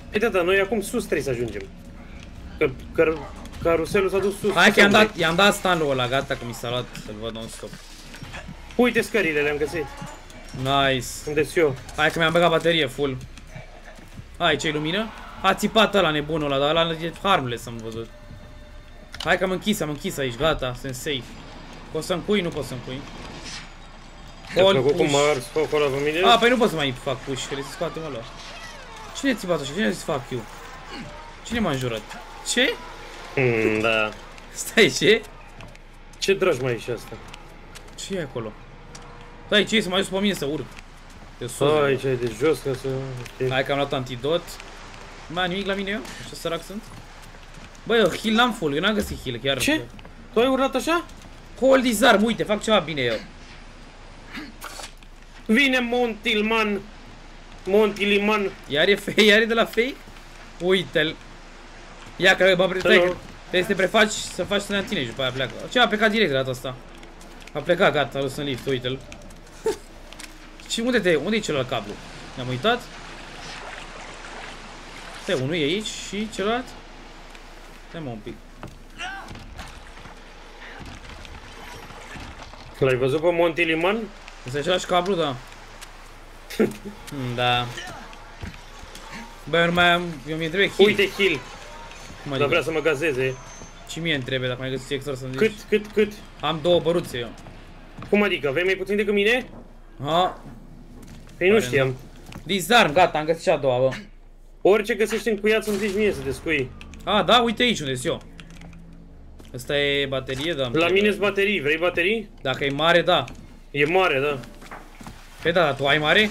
Păi da, da, noi acum sus trebuie să ajungem. Că, că caruselul s-a dus sus. Hai că i-am Sau dat, i-am dat stanul ăla, gata că mi s-a luat să-l văd non-stop. Uite scările, le-am găsit. Nice. Unde sunt eu? Hai că mi-am băgat baterie full. Hai, ce lumină? A țipat ăla nebunul ăla, dar ăla e harmless am văzut. Hai că am închis, am închis aici, gata, sunt safe. Poți să încui? Nu poți să încui. Ți-a All plăcut cum push. m-a ars focul ăla pe mine? A, păi nu pot să mai fac push, trebuie să scoatem ăla. Cine țipat așa? Cine a zis fuck you? Cine m-a înjurat? Ce? Mm, da. Stai, ce? Ce dragi mai e și asta? ce e acolo? Stai, ce e? Să mă ajut pe mine să urc. De sus. A, aici e de jos ca să... ok. Hai că am luat antidot. Mai nimic la mine eu? Așa sărac sunt? Bă, eu heal n-am full, eu n-am găsit heal chiar. Ce? Tu ai urlat așa? Hold disarm, uite, fac ceva bine eu. Vine Montilman. Montiliman. Iar e fake, iar e de la fake? Uite-l. Ia că mă pre- Hello. trebuie trebuie să te prefaci să faci să ne tine și după aia pleacă. Ce a plecat direct de data asta. A plecat, gata, a dus în lift, uite-l. și unde te, unde e celălalt cablu? Ne-am uitat? Stai, unul e aici și celălalt? Stai mă un pic. L-ai văzut pe Montiliman? Este același cablu, da. Mm, da. Bă, eu nu mai am, eu mi-e trebuie heal. Uite kill. Cum Dar adică? vrea să mă gazeze. Și mie îmi trebuie, dacă mai găsiți extra să-mi Cât, zici. cât, cât? Am două băruțe eu. Cum adică? Aveai mai puțin decât mine? Ha, Păi nu Pare știam. disarm, gata, am găsit și a doua, bă. Orice găsești în cuiață îmi zici mie să descui. A, da, uite aici unde sunt eu. Asta e baterie, da. La mine sunt baterii. Vrei baterii? Dacă e mare, da. E mare, da. Pe da, dar tu ai mare?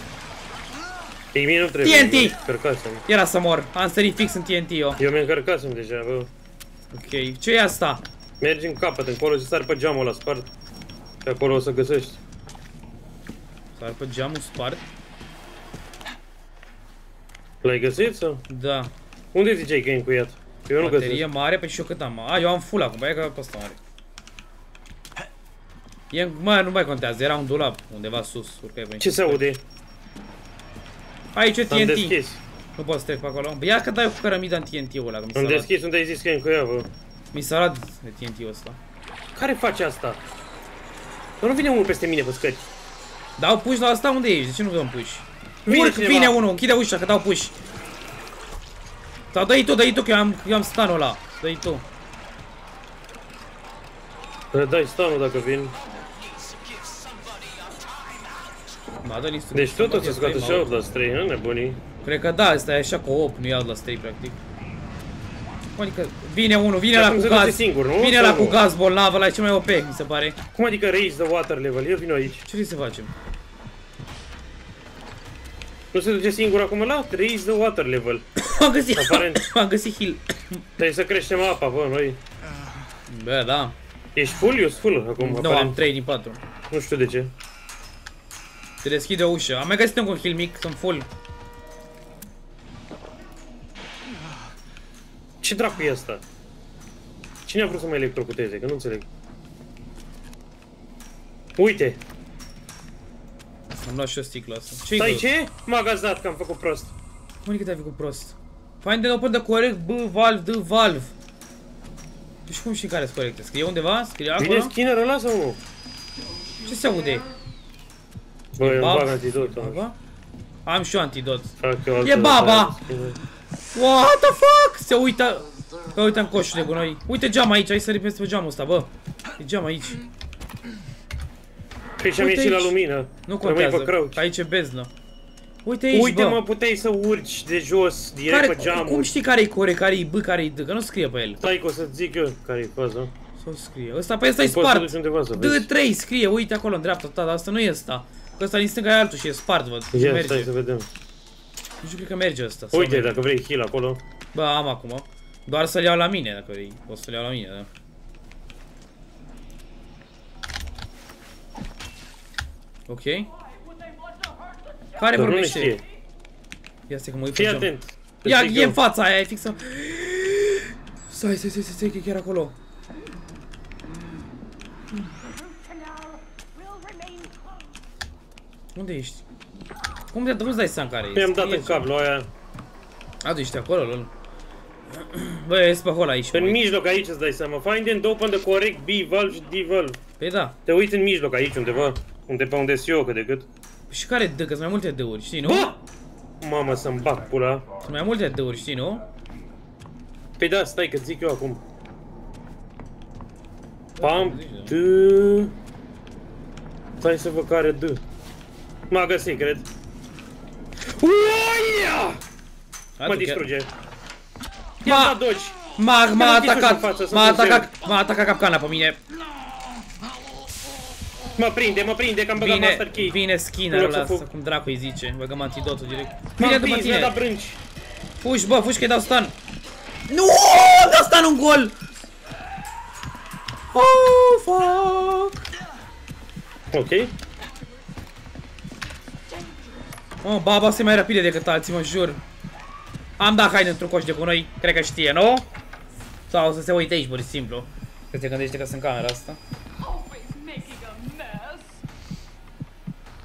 Ei mie nu trebuie. TNT! Cărcasem. Era să mor. Am sărit fix în TNT eu. Eu mi-am cărcasem deja, bă. Ok. Ce e asta? Mergi în capăt, încolo și sari pe geamul ăla spart. Și acolo o să găsești. Sar pe geamul spart? L-ai găsit sau? Da. Unde ziceai că e încuiat? Eu nu Baterie găsesc. mare, pe și eu cât am? A, eu am full acum, e că pe ăsta mare. E, mă, nu mai contează, era un dulap undeva sus, urcai pe Ce se aude? Aici e Am TNT. deschis. Nu pot să trec pe acolo. Bă, ia că dai cu cărămida în TNT-ul ăla, că mi s-a Am luat. deschis unde ai zis că e încuiat, bă. Mi s-a luat de TNT-ul ăsta. Care face asta? Dar nu vine unul peste mine pe scări. Dau push la asta unde ești? De ce nu dăm push? Vine Urc, cineva. vine unul, închide ușa că dau push. Sau dă-i tu, dă-i tu că eu am, eu am stanul ăla. Dă-i tu. Bă, Dai stanul dacă vin. Da, dă-i tu. Deci tot o să scoată și Outlast 3, nu nebunii? Cred că da, asta e așa cu 8, nu iau la 3 practic. Adică vine unul, vine Și la acum cu se duce gaz. singur, nu? Vine Sau la nu? cu gaz bolnav, ăla e cel mai OP, mi se pare. Cum adică raise the water level? Eu vin aici. Ce trebuie să facem? Nu se duce singur acum la? Raise the water level. Am găsit, Aparent. am găsit heal. Trebuie să creștem apa, bă, noi. Bă, da. Ești full? Eu sunt full acum, Nu, am aparent. 3 din 4. Nu știu de ce. Se deschide o ușă. Am mai găsit încă un heal mic, sunt full. Ce dracu e asta? Cine a vrut să mă electrocuteze? Că nu înțeleg. Uite, Am luat și o sticlă asta. Ce-i Stai dă? ce? M-a gazdat că am făcut prost. Unde că te-ai făcut prost? Find and open the correct B valve, D valve. Deci cum știi care sunt corecte? Scrie undeva? Scrie acolo? Vine skinnerul ăla sau nu? Ce se aude? Bă, eu îmi Bab- bag antidot. Baba? Am și eu antidot. Fac eu altă E baba! dată, skinner. What the fuck? Se uită... Că uită în coșul de gunoi. Uite geam aici, hai să sări peste geamul ăsta, bă. E geam aici. Păi și-am Uite ieșit la aici. lumină. Nu Rămâi contează, pe crouch. că aici e beznă. Uite aici, Uite bă. mă, puteai să urci de jos, direct care, pe geamul. cum știi care e corect, care e B, care e D? Că nu scrie pe el. Stai că o să zic eu care e faza. Sau scrie. Ăsta pe ăsta e Poți să spart. duci undeva să vezi. D3 scrie, uite acolo în dreapta ta, dar asta nu e ăsta. Că ăsta din stânga e altul și e spart, văd. Ia, stai merge. să vedem. Nu știu, cred că merge ăsta. sau Uite, merge. dacă vrei heal acolo. Bă, am acum. Doar să-l iau la mine, dacă vrei. Poți să-l iau la mine, da. Ok. Care Dar nu ne vorbește? știe. Ia stai că mă uit Fii pe geam. atent. Ia, Îți zic e eu. în fața aia, e fixă. Stai, stai, stai, stai, stai, că e chiar acolo. canal will remain closed. Unde ești? Cum te nu-ți dai seama care e? Mi-am dat Scrie în ceva. cablu aia. A, tu ești acolo, lol. Bă, ești pe hol aici. În mă. mijloc aici îți dai seama. Find and open the correct B valve și D valve. Păi da. Te uiți în mijloc aici undeva. Unde pe unde eu cât de cât. Și care D? Că sunt mai multe D-uri, știi, nu? Bă! Mamă, să-mi bag pula. Sunt mai multe D-uri, știi, nu? Păi da, stai că zic eu acum. Pam, zici, D... Stai să văd care D. M-a găsit, cred. Uaia! A, Mă tu chiar- distruge. Ma- Ia da dodge. M-a, m-a Chiar nu atacat, în față, sunt m-a în atacat, m-a atacat capcana pe mine. Mă prinde, mă prinde, că am băgat Vine, master key. vine În skinnerul loc să ăsta, fug. cum dracu îi zice. Băgăm antidotul direct. M-am Vine după prins, mi-a dat tine. brânci. Fugi, bă, fugi că-i dau stun. Nu, dau stun un gol. Oh, fuck. Ok. Oh, baba se mai rapide decât alții, mă jur. Am dat haine într-un coș de cu noi, cred că știe, nu? Sau să se uite aici, pur și simplu. Că se gândește că sunt camera asta.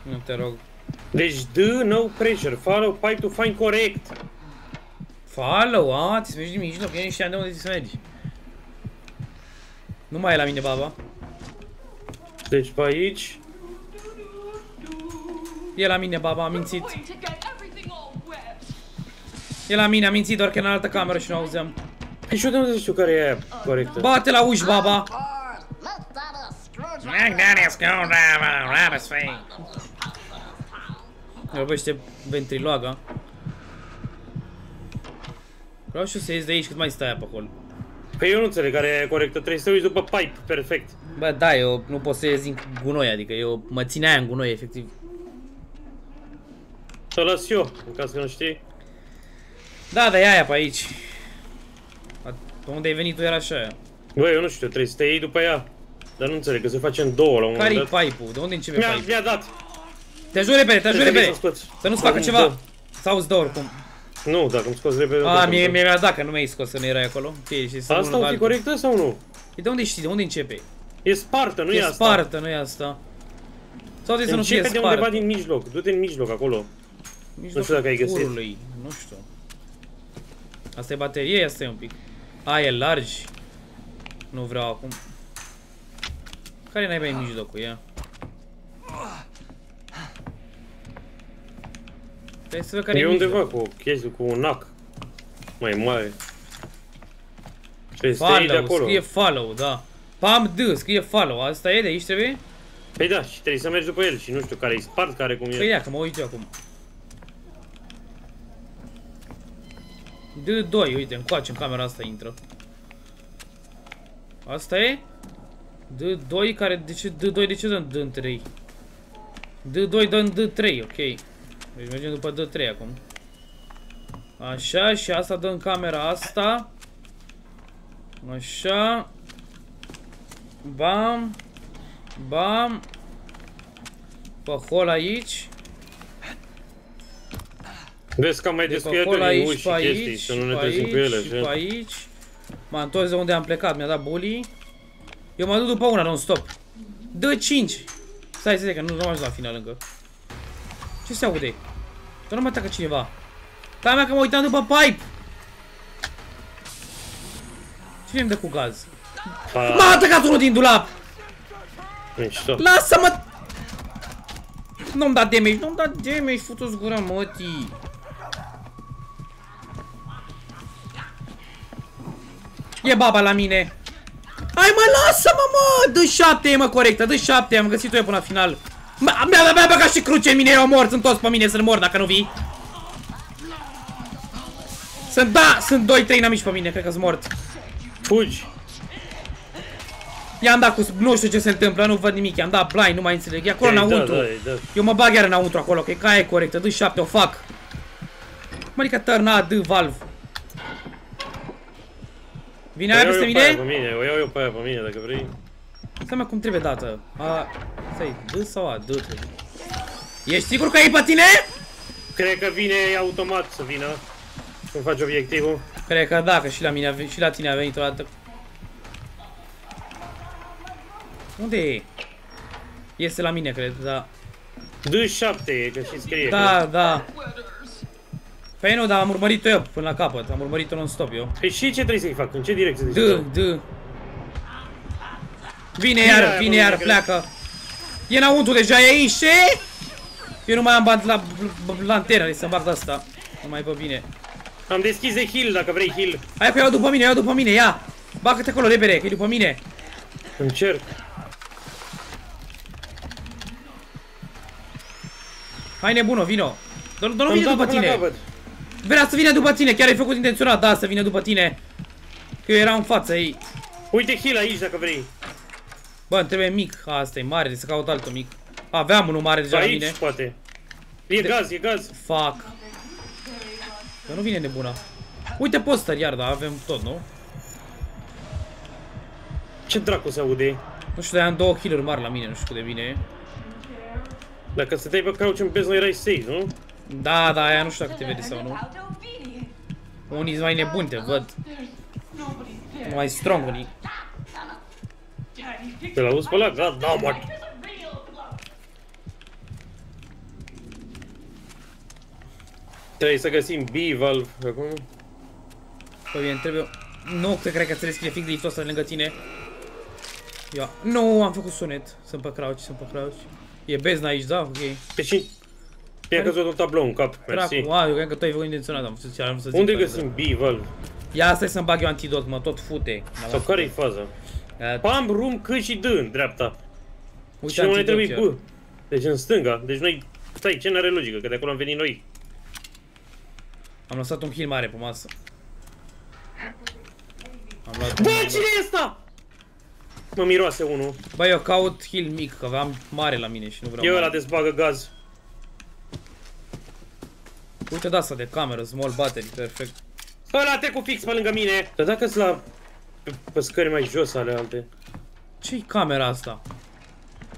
Nu te rog. Deci D, no pressure. Follow pipe to find correct. Follow, a, ți se mergi din mijloc, eu nu știam de unde ți se mergi. Nu mai e la mine, baba. Deci pe aici. E la mine, baba, am mințit. Going to get everything all wet. E la mine, am mințit doar că e în altă cameră și nu auzeam. Păi și eu de unde să știu care e aia corectă? Bate la uși, baba! Let that a screwdriver. McDonald's go down, rabbit's face. Vorbește ventriloaga. Vreau și eu să ies de aici cât mai stai pe acolo. Păi eu nu înțeleg care e aia corectă. Trebuie să te uiți după pipe. Perfect. Bă, da, eu nu pot să ies din gunoi, adică eu mă țin aia în gunoi, efectiv. Să las eu, în caz că nu știi. Da, dar e aia pe aici. A- Pe unde ai venit tu era așa aia. Bă, eu nu știu, trebuie să te iei după ea. Dar nu înțeleg, că se face în două la un Care-i moment dat. pipe-ul? De unde începe Mi-a, pipe? mi-a dat. Te ajut repede, te ajut Trebuie repede! să scoți. Să nu-ți facă Nu, ceva! dă. Sau îți dă oricum. Nu, dacă îmi scoți repede... nu A, te mie, ajut. mie mi-a dat că nu mi-ai scos să nu erai acolo. Ok, și să Asta unul o fi altul. corectă sau nu? E de unde știi? De unde începe? E spartă, nu e, e asta. spartă, nu e asta. Sau de să nu fie Începe de undeva spartă. din mijloc. Du-te în mijloc acolo. Mijlocul Nu știu dacă ai găsit. curului. Nu știu. Asta e baterie, asta e un pic. A, e largi. Nu vreau acum. Care n-ai în mijlocul, ia. Trebuie să văd care E e undeva mijlocul. cu o chestie, cu un nac. Mai mare. Trebuie să te iei de Follow, acolo. scrie follow, da. Pam D, scrie follow. Asta e de aici trebuie? Păi da, și trebuie să mergi după el și nu știu care e spart, care cum Păi e. ia, că mă uit eu acum. D2, uite, încoace, în camera asta intră. Asta e? D2 care, de ce D2, de ce dăm D în 3? D2 dăm D3, ok. Deci mergem după D3 acum. Așa, și asta dă în camera asta. Așa. Bam. Bam. Pe hol aici. Vezi că am mai De pe descuiat acolo eu din aici, uși pe și chestii, aici, să nu ne pe trezim cu aici ele, și pe așa. aici. M-am întors de unde am plecat, mi-a dat bully. Eu mă duc după una, non-stop. Dă 5. Stai să zic că nu am ajuns la final încă. Ce se aude? Dar nu mă atacă cineva. Ca mea că mă uitam după pipe. Cine îmi dă cu gaz? M-a atacat unul din dulap! Mișto. Lasă-mă! Nu-mi da damage, nu-mi da damage, futu-ți gura mătii. E baba la mine. Hai mă, lasă-mă, mă! Dă șapte, mă, corectă, dă șapte, am găsit-o eu până la final. Mi-a mi-a- mi-a băgat și cruce în mine, eu mor, sunt toți pe mine, să mor dacă nu vii. Sunt, da, sunt 2-3 inamici pe mine, cred că sunt mort. Fugi. I-am dat cu... Nu știu ce se întâmplă, nu văd nimic, i-am dat blind, nu mai înțeleg. E acolo Ei, da, înăuntru. da, ei, da. Eu mă bag iar înăuntru acolo, că e ca e corectă, dă 7, o fac. Mă, adică tărna, dă valve. Vine O aia iau peste eu pe aia pe mine? mine, o iau eu pe aia pe mine, dacă vrei. Stai cum trebuie dată. A, stai, dă sau a, dă -te. Ești sigur că e pe tine? Cred că vine automat să vină. Când faci obiectivul. Cred că da, că și la mine a venit, și la tine a venit o dată. Unde e? Este la mine, cred, da. D7 e, că și scrie. Da, da. Păi nu, dar am urmărit-o eu până la capăt. Am urmărit-o non-stop eu. Păi și ce trebuie să-i fac? În ce direcție D, trebuie să D. Vine aia, iar, vine mă, iar, cred. pleacă. E înăuntru deja, e aici, ce? Eu nu mai am bani la b- b- lanternă, să-mi bag de asta. Nu mai văd bine. Am deschis de heal, dacă vrei heal. Hai că iau după mine, iau după mine, ia! Bagă-te acolo, repede, că e după mine. Încerc. Hai nebună, vino. Dar dar nu Am vine dat după până la tine. capăt. Vrea să vină după tine, chiar ai făcut intenționat, da, să vină după tine. Că eu eram în față ei. Uite heal aici, dacă vrei. Bă, îmi trebuie mic. A, asta e mare, trebuie să caut altul mic. Aveam unul mare deja la Aici, mine. poate. E gaz, e gaz. Fuck. Dar nu vine nebuna. Uite poster iar, da, avem tot, nu? Ce dracu se aude? Nu știu, dar am două kill mari la mine, nu știu cât de bine e. Dacă stăteai pe couch în bez, nu erai safe, nu? Da, da, aia nu știu dacă te vede sau nu. How obedient. Unii sunt mai nebuni, te văd. There's nobody there. Mai strong unii. Daddy, fix Te l-auzi pe ăla? Da, da, mă. There's a real glove. Trebuie să găsim B-valve acum. Păi bine, trebuie... Nu, cred, cred că trebuie să scrie fix driftul ăsta lângă tine. Ia. Nu, am făcut sunet. Sunt pe crouch, sunt pe crouch. E bezna aici, da? Ok. Deci mi-a căzut un tablou în cap, mersi. Dracu, a, eu cred că tu ai făcut intenționat, am să, am să zic Unde că- găsim B-valve? Ia, stai să-mi bag eu antidot, mă, tot fute. Sau care-i faza? Ia, Pam, rum, C și D în dreapta. Uite Și nu ne antidot trebuie eu. B. Deci în stânga. Deci noi... Stai, ce n-are logică? Că de acolo am venit noi. Am lăsat un heal mare pe masă. Am luat Bă, un- cine e ăsta? Mă miroase unul. Bă, eu caut heal mic, că aveam mare la mine și nu vreau E ăla mare. dezbagă gaz. Uite de asta de cameră, small battery, perfect. Ăla te cu fix pe lângă mine. Dar dacă sunt la... Pe, pe scări mai jos ale alte. Ce-i camera asta?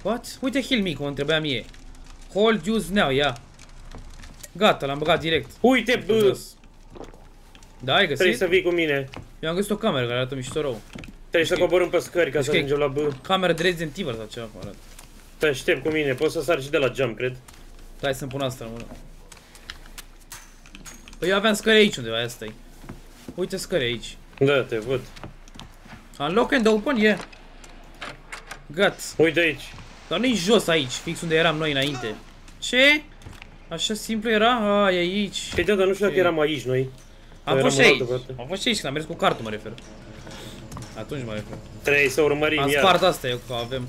What? Uite heal mic, mă întrebea mie. Hold use now, ia. Gata, l-am băgat direct. Uite, bă! Jos. Da, ai Trebuie găsit? să vii cu mine. Eu am găsit o cameră care arată mișto rău. Trebuie să coborâm pe scări ca să că e- ajungem la B. Cameră de Resident Evil sau ceva cum arată. Te aștept cu mine. Poți să sari și de la jump, cred. Hai să-mi pun asta în mână. Păi eu aveam scări aici undeva, asta e. Uite scări aici. Da, te văd. Unlock and open, e. Yeah. Gat. Uite aici. Dar nu-i jos aici, fix unde eram noi înainte. Ce? Așa simplu era? A, e aici. Păi da, dar nu știu dacă Ce? eram aici noi. Am eram fost și în aici. altă parte. Am fost și aici, când am mers cu cartul, mă refer. Atunci mă refer. Trebuie să urmărim Am iar. spart asta eu, că avem.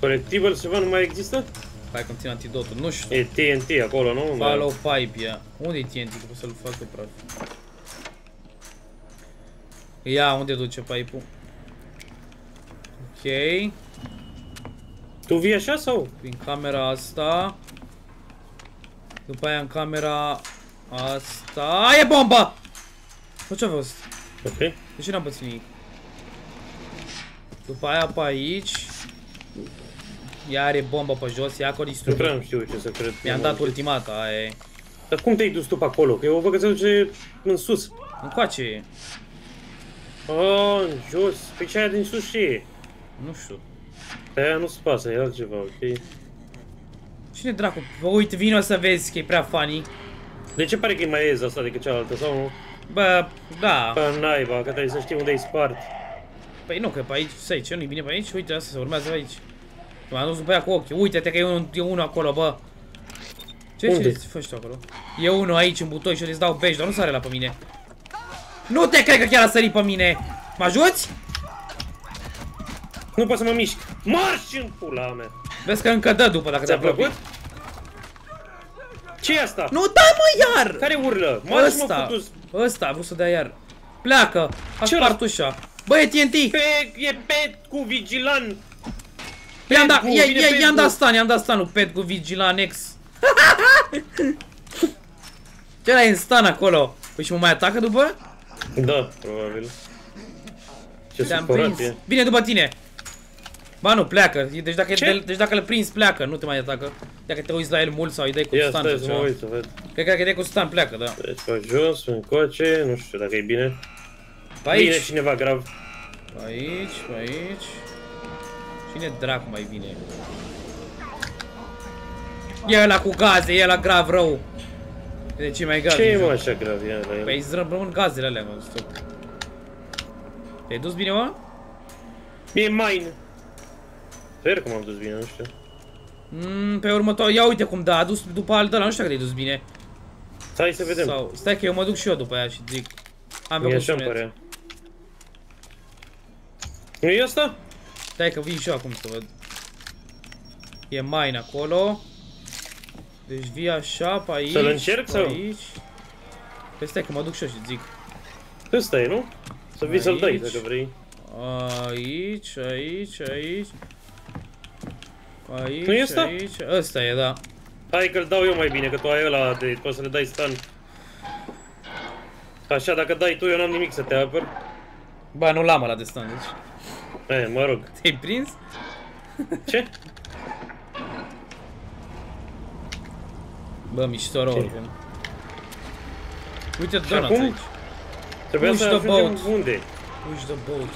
Collectibles ceva nu mai există? Hai că țin antidotul, nu știu. E TNT acolo, nu? Follow pipe, ia. Unde-i TNT? Că pot să-l fac pe praf. Ia, unde duce pipe-ul? Ok. Tu vii așa sau? Prin camera asta. După aia în camera asta. A, e bomba! Bă, ce-a fost? Ok. De ce n-am pățit nimic? După aia pe aici. Ea are bomba pe jos, ia că o Nu distrug. prea nu știu ce să cred. Mi-am dat ultimata, aia e. Dar cum te-ai dus tu pe acolo? Că eu văd că se duce în sus. Încoace e. Oh, în jos. Păi ce aia din sus ce e? Nu știu. Aia nu-ți pasă, e altceva, ok? Cine dracu? Bă, uite, vino să vezi că e prea funny. De ce pare că e mai ez asta decât cealaltă, sau nu? Bă, da. Bă, naiba, că trebuie să știi unde e spart. Păi nu, că pe aici, stai, ce nu-i bine pe aici? Uite, asta se urmează aici. M-am dus după ea cu ochii. Uite-te că e unul, e unul acolo, bă. Ce Unde? ce faci tu acolo? E unul aici în butoi și eu îți dau beș, dar nu sare la pe mine. Nu te cred că chiar a sărit pe mine. Mă ajuți? Nu pot să mă mișc. Marș în pula mea. Vezi că încă dă după dacă Ți-a te-a plăcut? ce e asta? Nu, dai mă iar! Care urlă? Marș mă Ăsta, futus. ăsta a vrut să dea iar. Pleacă, a Ce spart ușa. Bă, e TNT! Pe, e pet cu vigilan. I-am dat, Pedgu, i- vine i- i-am Pedgu. dat stun, i-am dat stun lui Pet cu Vigilanex. Ce ăla e în stun acolo? Păi și mă mai atacă după? Da, probabil. Ce Te-am supărat prins. e. Vine după tine. Ba nu, pleacă. Deci dacă, Ce? e, deci dacă îl prinzi, pleacă, nu te mai atacă. Dacă te uiți la el mult sau îi dai cu Ia stun stai sau să mă ceva. uit să văd. Cred că dacă îi dai cu stun, pleacă, da. Deci pe jos, încoace, nu știu dacă e bine. Pe Vine aici, cineva grav. pe aici, pe aici. Cine dracu mai vine? E ăla cu gaze, e ăla grav rău. De ce mai gaze? Ce e în mă joc? așa grav ia la el? Păi îți rămân gazele alea, mă, stop. Te-ai dus bine, mă? E mine. Sper că m-am dus bine, nu știu. Mm, pe următor, ia uite cum da, a dus după altă ăla, nu știu dacă te-ai dus bine. Hai să vedem. Sau, stai că eu mă duc și eu după aia și zic. Am Mie făcut așa îmi sunet. părea. Nu e asta? Stai că vin și eu acum să văd. E mine acolo. Deci vii așa, pe aici, Să-l încerc pe sau? aici. Păi stai că mă duc și eu și zic. Ăsta e, nu? Să vii să-l dai Aici. dacă vrei. Aici, aici, aici. Aici, Nu e ăsta? aici. Ăsta e, da. Hai că-l dau eu mai bine, că tu ai ăla de poți să le dai stun. Așa, dacă dai tu, eu n-am nimic să te apăr. Ba, nu l-am ăla de stand, deci. E, mă rog. Te-ai prins? Ce? Bă, mișto rău, Ce? oricum. Uite donuts acum? aici. Trebuia Push să the ajungem boat. unde? Push the boat.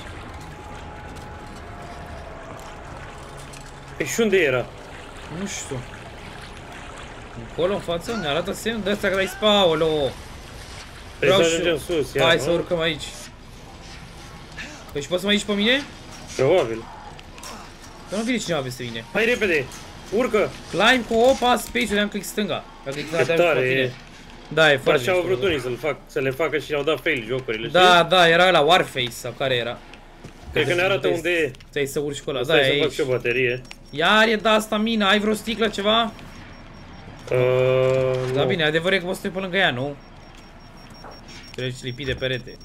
Păi și unde era? Nu știu. Încolo, în față, ne arată semn de ăsta că dai spaolo. Trebuie să și eu. ajungem sus, ia, Hai mă. să urcăm aici. Păi și poți să mai ieși pe mine? Probabil. Că nu vine cineva peste mine. Hai repede! Urcă! Climb cu opa, space, le-am click stânga. Dacă click Ce stânga, te-am tare pe e! tine. Da, e foarte Așa au mișto, vrut da. unii să-l fac, să le facă și au dat fail jocurile, Da, da, era la Warface sau care era. Cred că ne arată unde e. Stai să urci cu ăla, da, Stai e să fac aici. și o baterie. Iar e de asta mina, ai vreo sticlă, ceva? Uh, Da, nu. bine, adevărul e că poți să te pe lângă ea, nu? Treci lipit de perete.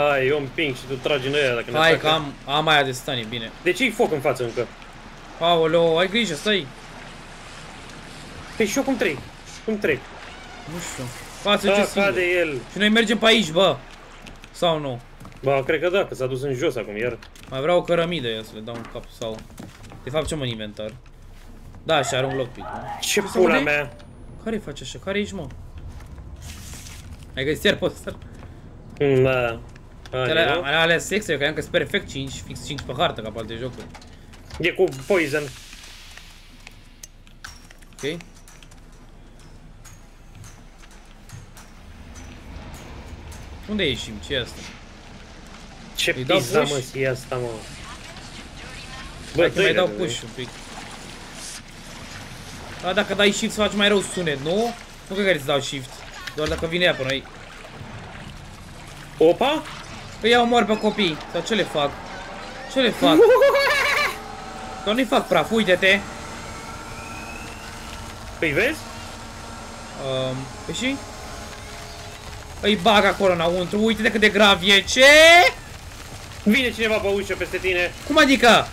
Hai, eu împing și tu tragi în aia dacă ne Hai atacă. că am, am aia de stun, e bine. De ce-i foc în față încă? Aoleo, ai grijă, stai. Păi și eu cum trec? Cum trec? Nu știu. Față ce Da, singur. cade el. Și noi mergem pe aici, bă. Sau nu? Ba, cred că da, că s-a dus în jos acum iar. Mai vreau o cărămidă eu să le dau un cap sau... De fapt, ce am în inventar? Da, și are un lockpick, nu? Ce se pula aude? mea? Care face așa? Care ești, mă? Ai găsit iar poster? Mm, Da. Hai, Alea, nu? alea, alea sexe, eu credeam că sunt perfect 5, fix 5 pe hartă, ca pe alte jocuri. E cu poison. Ok? Unde ieșim? ce e asta? Ce Îi dau pizza push? mă, e asta mă. Hai că mai dă-i, dau dacă push un pic. Da, dacă dai shift să faci mai rău sunet, nu? Nu cred că îți dau shift. Doar dacă vine ea pe noi. vrei. Opa? Îi iau mor pe copii. Sau ce le fac? Ce le fac? Doar nu-i fac praf, uite-te. Păi vezi? Um, păi și? Îi bag acolo înăuntru, uite-te cât de grav e. Ce? Vine cineva pe ușă peste tine. Cum adică?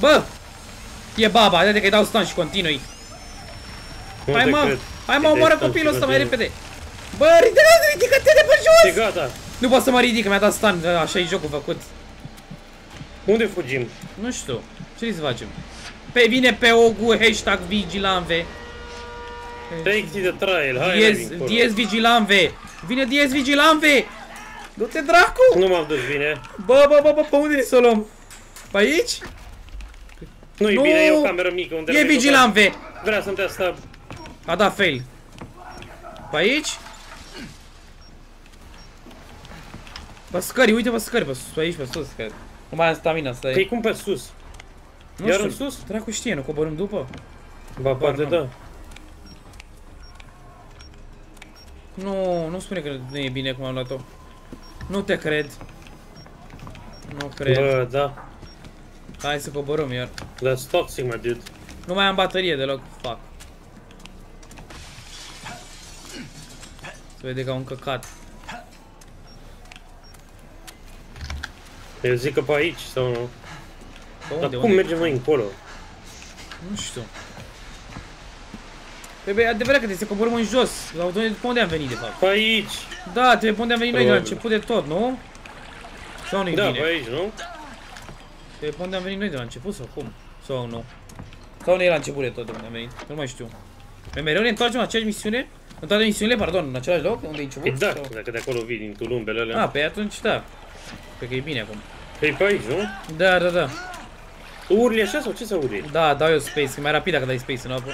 Bă! E baba, uite că îi dau stun și continui. Nu Hai te mă, cred. hai mă, Te omoară stai copilul și ăsta mai continui. repede. Bă, ridică- ridică-te de pe E jos! gata. Nu pot să mă ridic, mi-a dat stun, așa e jocul făcut. Unde fugim? Nu știu, ce să facem? Pe vine pe ogu, hashtag vigilanve. Take the trial. Hai, Diez, hai dincolo. diez vigilanve. Vine diez vigilanve. Du-te dracu! Nu m-am dus bine. Bă, bă, bă, bă, pe unde să o luăm? Pe aici? Nu-i Nu! bine, e o cameră mică unde... E rămâi vigilant, ve! blocat. Vrea să-mi dea stab. A dat fail. Pe aici? Pe scări, uite pe scări, pe, sus, pe aici, pe sus, cred. Nu mai am stamina, Că-i stai. cum pe sus. Nu iar știu, în sus? Dracu știe, nu coborâm după? Ba, poate nu. da. Nu, nu spune că nu e bine cum am luat-o. Nu te cred. Nu cred. Bă, da. Hai să coborâm iar. That's toxic, mă, dude. Nu mai am baterie deloc, fac. Se vede ca un căcat. Eu zic că pe aici sau nu. Pe Dar unde, cum unde? mergem noi încolo? Nu știu. Trebuie e adevărat că trebuie să coborâm în jos. La unde, pe unde am venit de fapt? Pe aici. Da, trebuie pe unde am venit noi de la Probabil. început de tot, nu? Sau nu-i Da, bine? pe aici, nu? Trebuie pe unde am venit noi de la început sau cum? Sau nu? Sau nu e la început de tot de unde am venit? Nu mai știu. Noi mereu ne întoarcem la aceeași misiune? În toate misiunile, pardon, în același loc? Unde e început? E da, Sau- dacă de acolo vii din tulumbele alea. Ah, pe atunci da. Cred că e bine acum. E pe aici, nu? Da, da, da. Tu urli așa sau ce să urli? Da, dau eu space, e mai rapid dacă dai space în apă.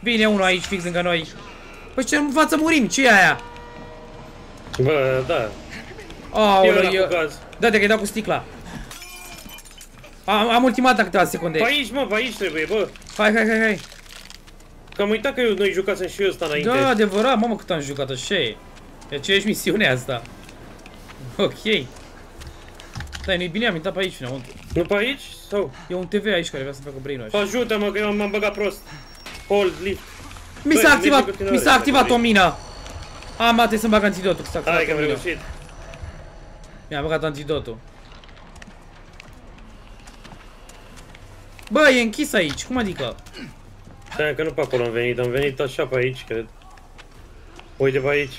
Vine unul aici, fix lângă noi. Păi ce în față murim, ce e aia? Bă, da. Eu Aoleu, era eu... cu gaz. Da, te că dau cu sticla. Am, am ultimat la câteva secunde. Pe aici, mă, pe aici trebuie, bă. Hai, hai, hai, hai. Că am uitat că eu, noi jucasem și eu ăsta înainte. Da, adevărat, mamă cât am jucat așa e. E aceeași misiune asta. Ok. Stai, nu-i bine, am intrat pe aici înăuntru. Nu pe aici? Sau? E un TV aici care vrea să facă brainwash. Ajută-mă că eu m-am băgat prost. Hold, lift. Mi s-a activat, mi s-a activat o mină. Am, trebuie să-mi bag antidotul, s-a activat Hai că am reușit. Mi-am băgat antidotul. Bă, e închis aici, cum adică? Stai că nu pe acolo am venit, am venit așa pe aici, cred. Uite pe aici.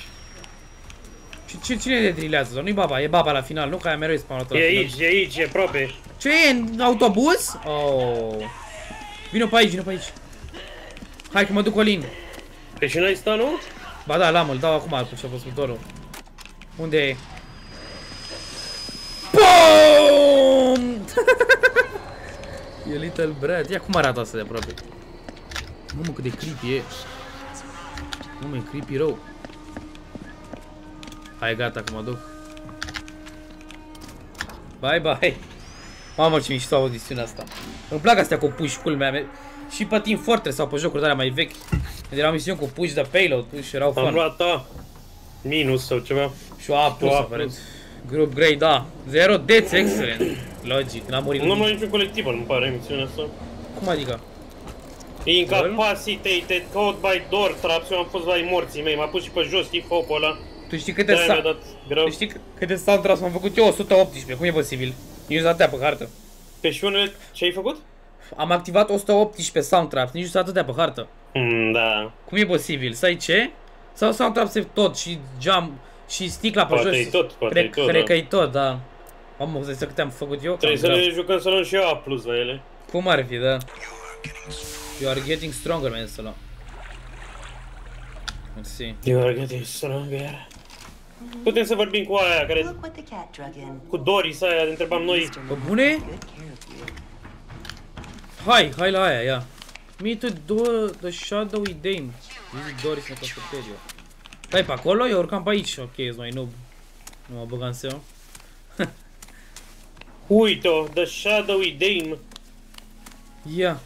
Și ce, cine le drilează? Sau nu-i baba, e baba la final, nu? Că aia mereu e spawnat la E final. aici, e aici, e aproape. Ce e, în autobuz? Oh. Vino pe aici, vino pe aici. Hai că mă duc Olin. Păi și n-ai stat, nu? Ba da, l-am, îl dau acum cu ce a fost motorul. Unde e? BOOM! e Little Brad. Ia cum arată asta de aproape. Mamă, cât de creepy e. Mamă, e creepy rău. Hai, gata, că mă duc. Bye, bye. Mamă, ce mișto audițiunea asta. Îmi plac astea cu puși, culmea mea. Și pe Team Fortress sau pe jocuri de alea mai vechi. Când erau misiuni cu puși de payload, puși erau Am fun. luat A. Minus sau ceva. Și o A plus, O A aparent. plus. Group grade, da. Zero deaths, excelent. Logic, n-am murit Nu am nimic. luat niciun colectiv, nu pare emisiunea asta. Cum adică? Incapacitated, caught by door traps, eu am fost la morții mei, m-a pus și pe jos, știi focul ăla. Tu știi câte De-aia mi-a sa... dat greu. Tu știi câte soundtracks am făcut eu? 118. Cum e posibil? Nici nu atâtea pe hartă. Pe și unele, ce ai făcut? Am activat 118 soundtraps, nici nu sunt atâtea pe hartă. Hmm, da. Cum e posibil? Să ai ce? Sau soundtraps e tot și jam și sticla pe Poate jos. e tot, poate cred, e tot, Cred da. că e tot, da. Am să zic câte am făcut eu. Trebuie cam să grav. le jucăm să luăm și eu A plus la ele. Cum ar fi, da? You are getting stronger, man, să luăm. Mersi. You are getting stronger. Putem să vorbim cu aia care, Look what the cat drug in. cu Doris aia, ne întrebam noi. Pe bune? Good care of you. Hai, hai la aia, ia. Me to do the shadowy dame. Visit Doris în cafeteria. Stai pe acolo? Eu urcam pe aici. Ok, ești mai noob. Nu mă băgam în seama. Uite-o, The Shadowy Dame. Ia.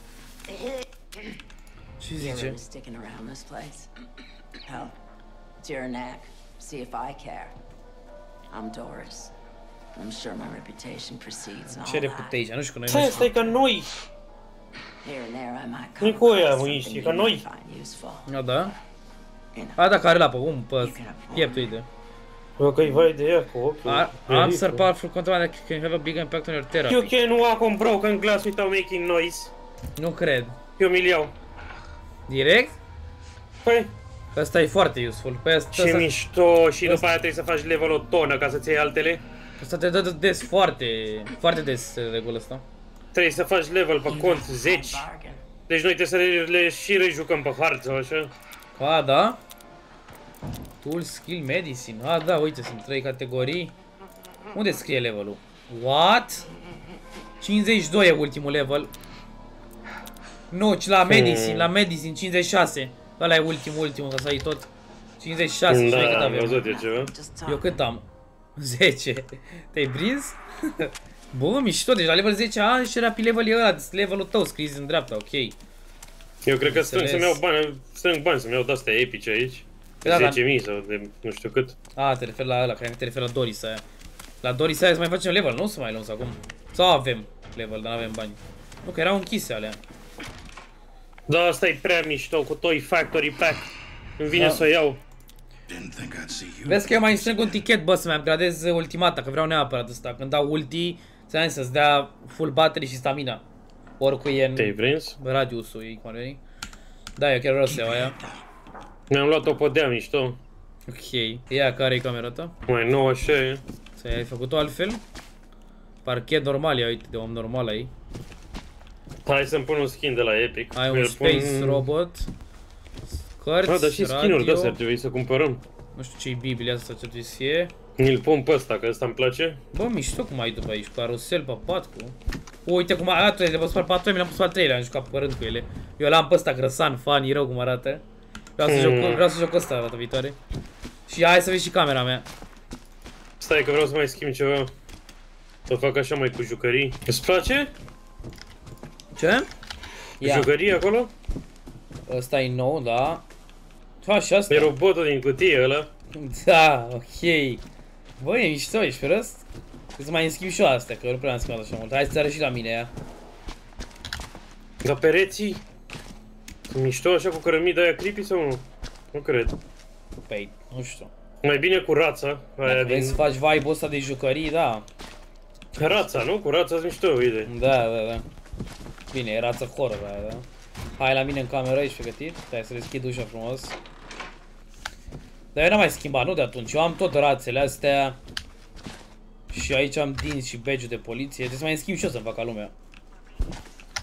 Ce You zice? really sticking around this place? Hell, it's your knack. See if I care. I'm Doris. I'm sure my reputation precedes all Ce that. reputation? Nu știu că noi Stai, nu stai ca noi. Here and there I might Nu-i come cu aia, across mă, something ești ca you noi. might find useful. A, da? You know, A, da, care la pe um, pe piept, uite. Bă, că-i vai de ea cu ochiul. Ar- Answer powerful control that can have a big impact on your You therapy. can walk on broken glass without making noise. Nu cred. Eu mi-l iau. Direct? Păi, Asta e foarte useful. Pe asta, ce asta, mișto. Și după aia trebuie să faci level o tonă ca să-ți iei altele. asta te dă des foarte, foarte des regulă asta. Trebuie să faci level pe cont 10. bargain. Deci noi trebuie să le, le și rejucăm pe hard sau așa. A, da? Tool, skill, medicine. A, da, uite, sunt trei categorii. Unde scrie levelul? What? 52 e ultimul level. Nu, ci la Medicine, la Medicine 56. Ăla e ultimul, ultimul, că să ai tot. 56, și noi cât Da, am avem? văzut eu ceva. Just Eu talk. cât am? 10. Te-ai prins? Bă, mișto, deci la level 10 a și era pe levelul ăla, levelul tău scris în dreapta, ok. Eu cred că strâng Înțeles. să-mi iau bani, strâng bani să-mi iau de-astea epice aici. Da, da. 10.000 sau de nu știu cât. A, te referi la ăla, cred că te referi la Doris aia. La Doris aia să mai facem level, nu? Să mai luăm acum. Sau avem level, dar nu avem bani. Nu, că erau închise alea. Da, asta e prea mișto cu Toy Factory Pack. Îmi vine Da. să o iau. Didn't think I'd see you. Vezi că eu mai strâng un tichet, bă, să-mi upgradez ultimata, că vreau neapărat asta. Când dau ulti, ți-am zis să-ți dea full battery și stamina. Oricum e Te-ai în prins? radiusul ei, cum ar veni. Da, eu chiar vreau să iau aia. Mi-am luat o podea mișto. Ok. Ia, care e camera ta? Mai nouă așa e. Ți-ai făcut-o altfel? Parchet normal, ia uite, de om normal ai. Hai să-mi pun un skin de la Epic. Ai un Îl space pun... robot. Cărți, Ah, dar și skin-uri de astea ar radio. trebui să cumpărăm. Nu știu ce-i Biblia asta, ce trebuie să fie. Îl pun pe ăsta, că ăsta îmi place. Bă, mișto cum ai după aici, cu carusel pe pat, cu... Uite cum arată, le-am pus pe 4 mi le-am pus pe 3 am jucat părând cu ele. Eu l-am pe ăsta grăsan, funny, rău cum arată. Vreau să, Hmm. joc, vreau să joc ăsta data viitoare. Și hai să vezi și camera mea. Stai că vreau să mai schimb ceva. Să fac așa mai cu jucării. Îți place? Ce? Ia, Jucării acolo? ăsta e nou, da. Fa și asta. E robotul din cutie ăla. Da, ok. Bă, e mișto, ești prost? Trebuie să mai îmi schimb și eu astea, că eu nu prea am schimbat așa mult. Hai să-ți arăt și la mine ea. Dar pereții? Sunt mișto așa cu cărămida aia creepy sau nu? Nu cred. Păi, nu știu. Mai bine cu rața. Aia Dacă vrei să din... faci vibe-ul ăsta de jucării, da. Rața, nu? Cu rața mișto, uite. Da, da, da. Bine, e rață horror aia, da. Hai la mine în cameră, ești pregătit? Stai să deschid ușa frumos. Dar eu n-am mai schimbat, nu de atunci. Eu am tot rațele astea. Și aici am dinți și badge de poliție. Trebuie să mai schimb și eu să fac ca lumea.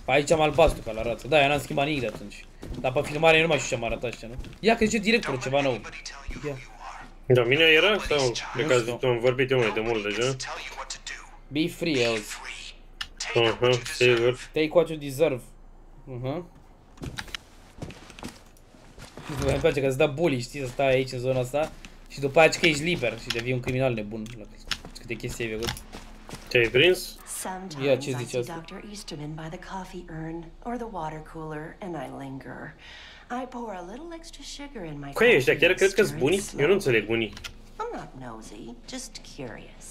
Aici am albastru ca la rață. Da, eu n-am schimbat nimic de atunci. Dar pe filmare eu nu mai știu ce am arătat ăștia, nu? Ia că zice directorul ceva nou. Anybody tell you Ia. who you are. Da, mine era sau? Cred că Nu azi știu. am vorbit eu mai de mult deja. Tell you what to do. Be free, else. Free. Take what Aha, you deserve. sigur. Take what you deserve. Uh-huh. Îmi place că îți dă bully, știi, să stai aici în zona asta și după aceea că ești liber și devii un criminal nebun. La câte chestii ai făcut. Te-ai prins? Yeah, Sometimes ce I zice see asta? Dr. Easterman by the coffee urn or the water cooler and I linger. I pour a little extra sugar in my Cu ei ăștia coffee chiar and cred că stir sunt it bunii? Eu nu slowly. înțeleg bunii. I'm not nosy, just curious.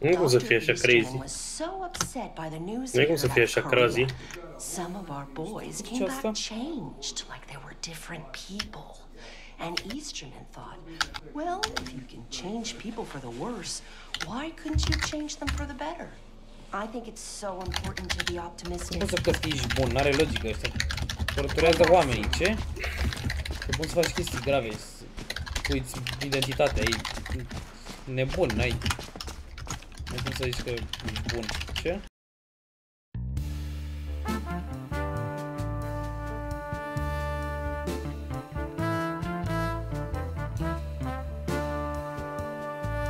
Nu e cum să Dr. fie așa Easterman crazy. was so upset by the news Nu e cum here să fie about așa crazy. Korea. Some of our boys Ce came asta? back changed, like they were different people. And Easterman thought, well, if you can change people for the worse, why couldn't you change them for the better? I think it's so important to be Nu optimistic. poți să că ești bun, n-are logică ăștia. Torturează oamenii, ce? Că poți să faci chestii grave, să uiți identitatea, e nebun, n-ai... Nu cum să zici că ești bun. Ce?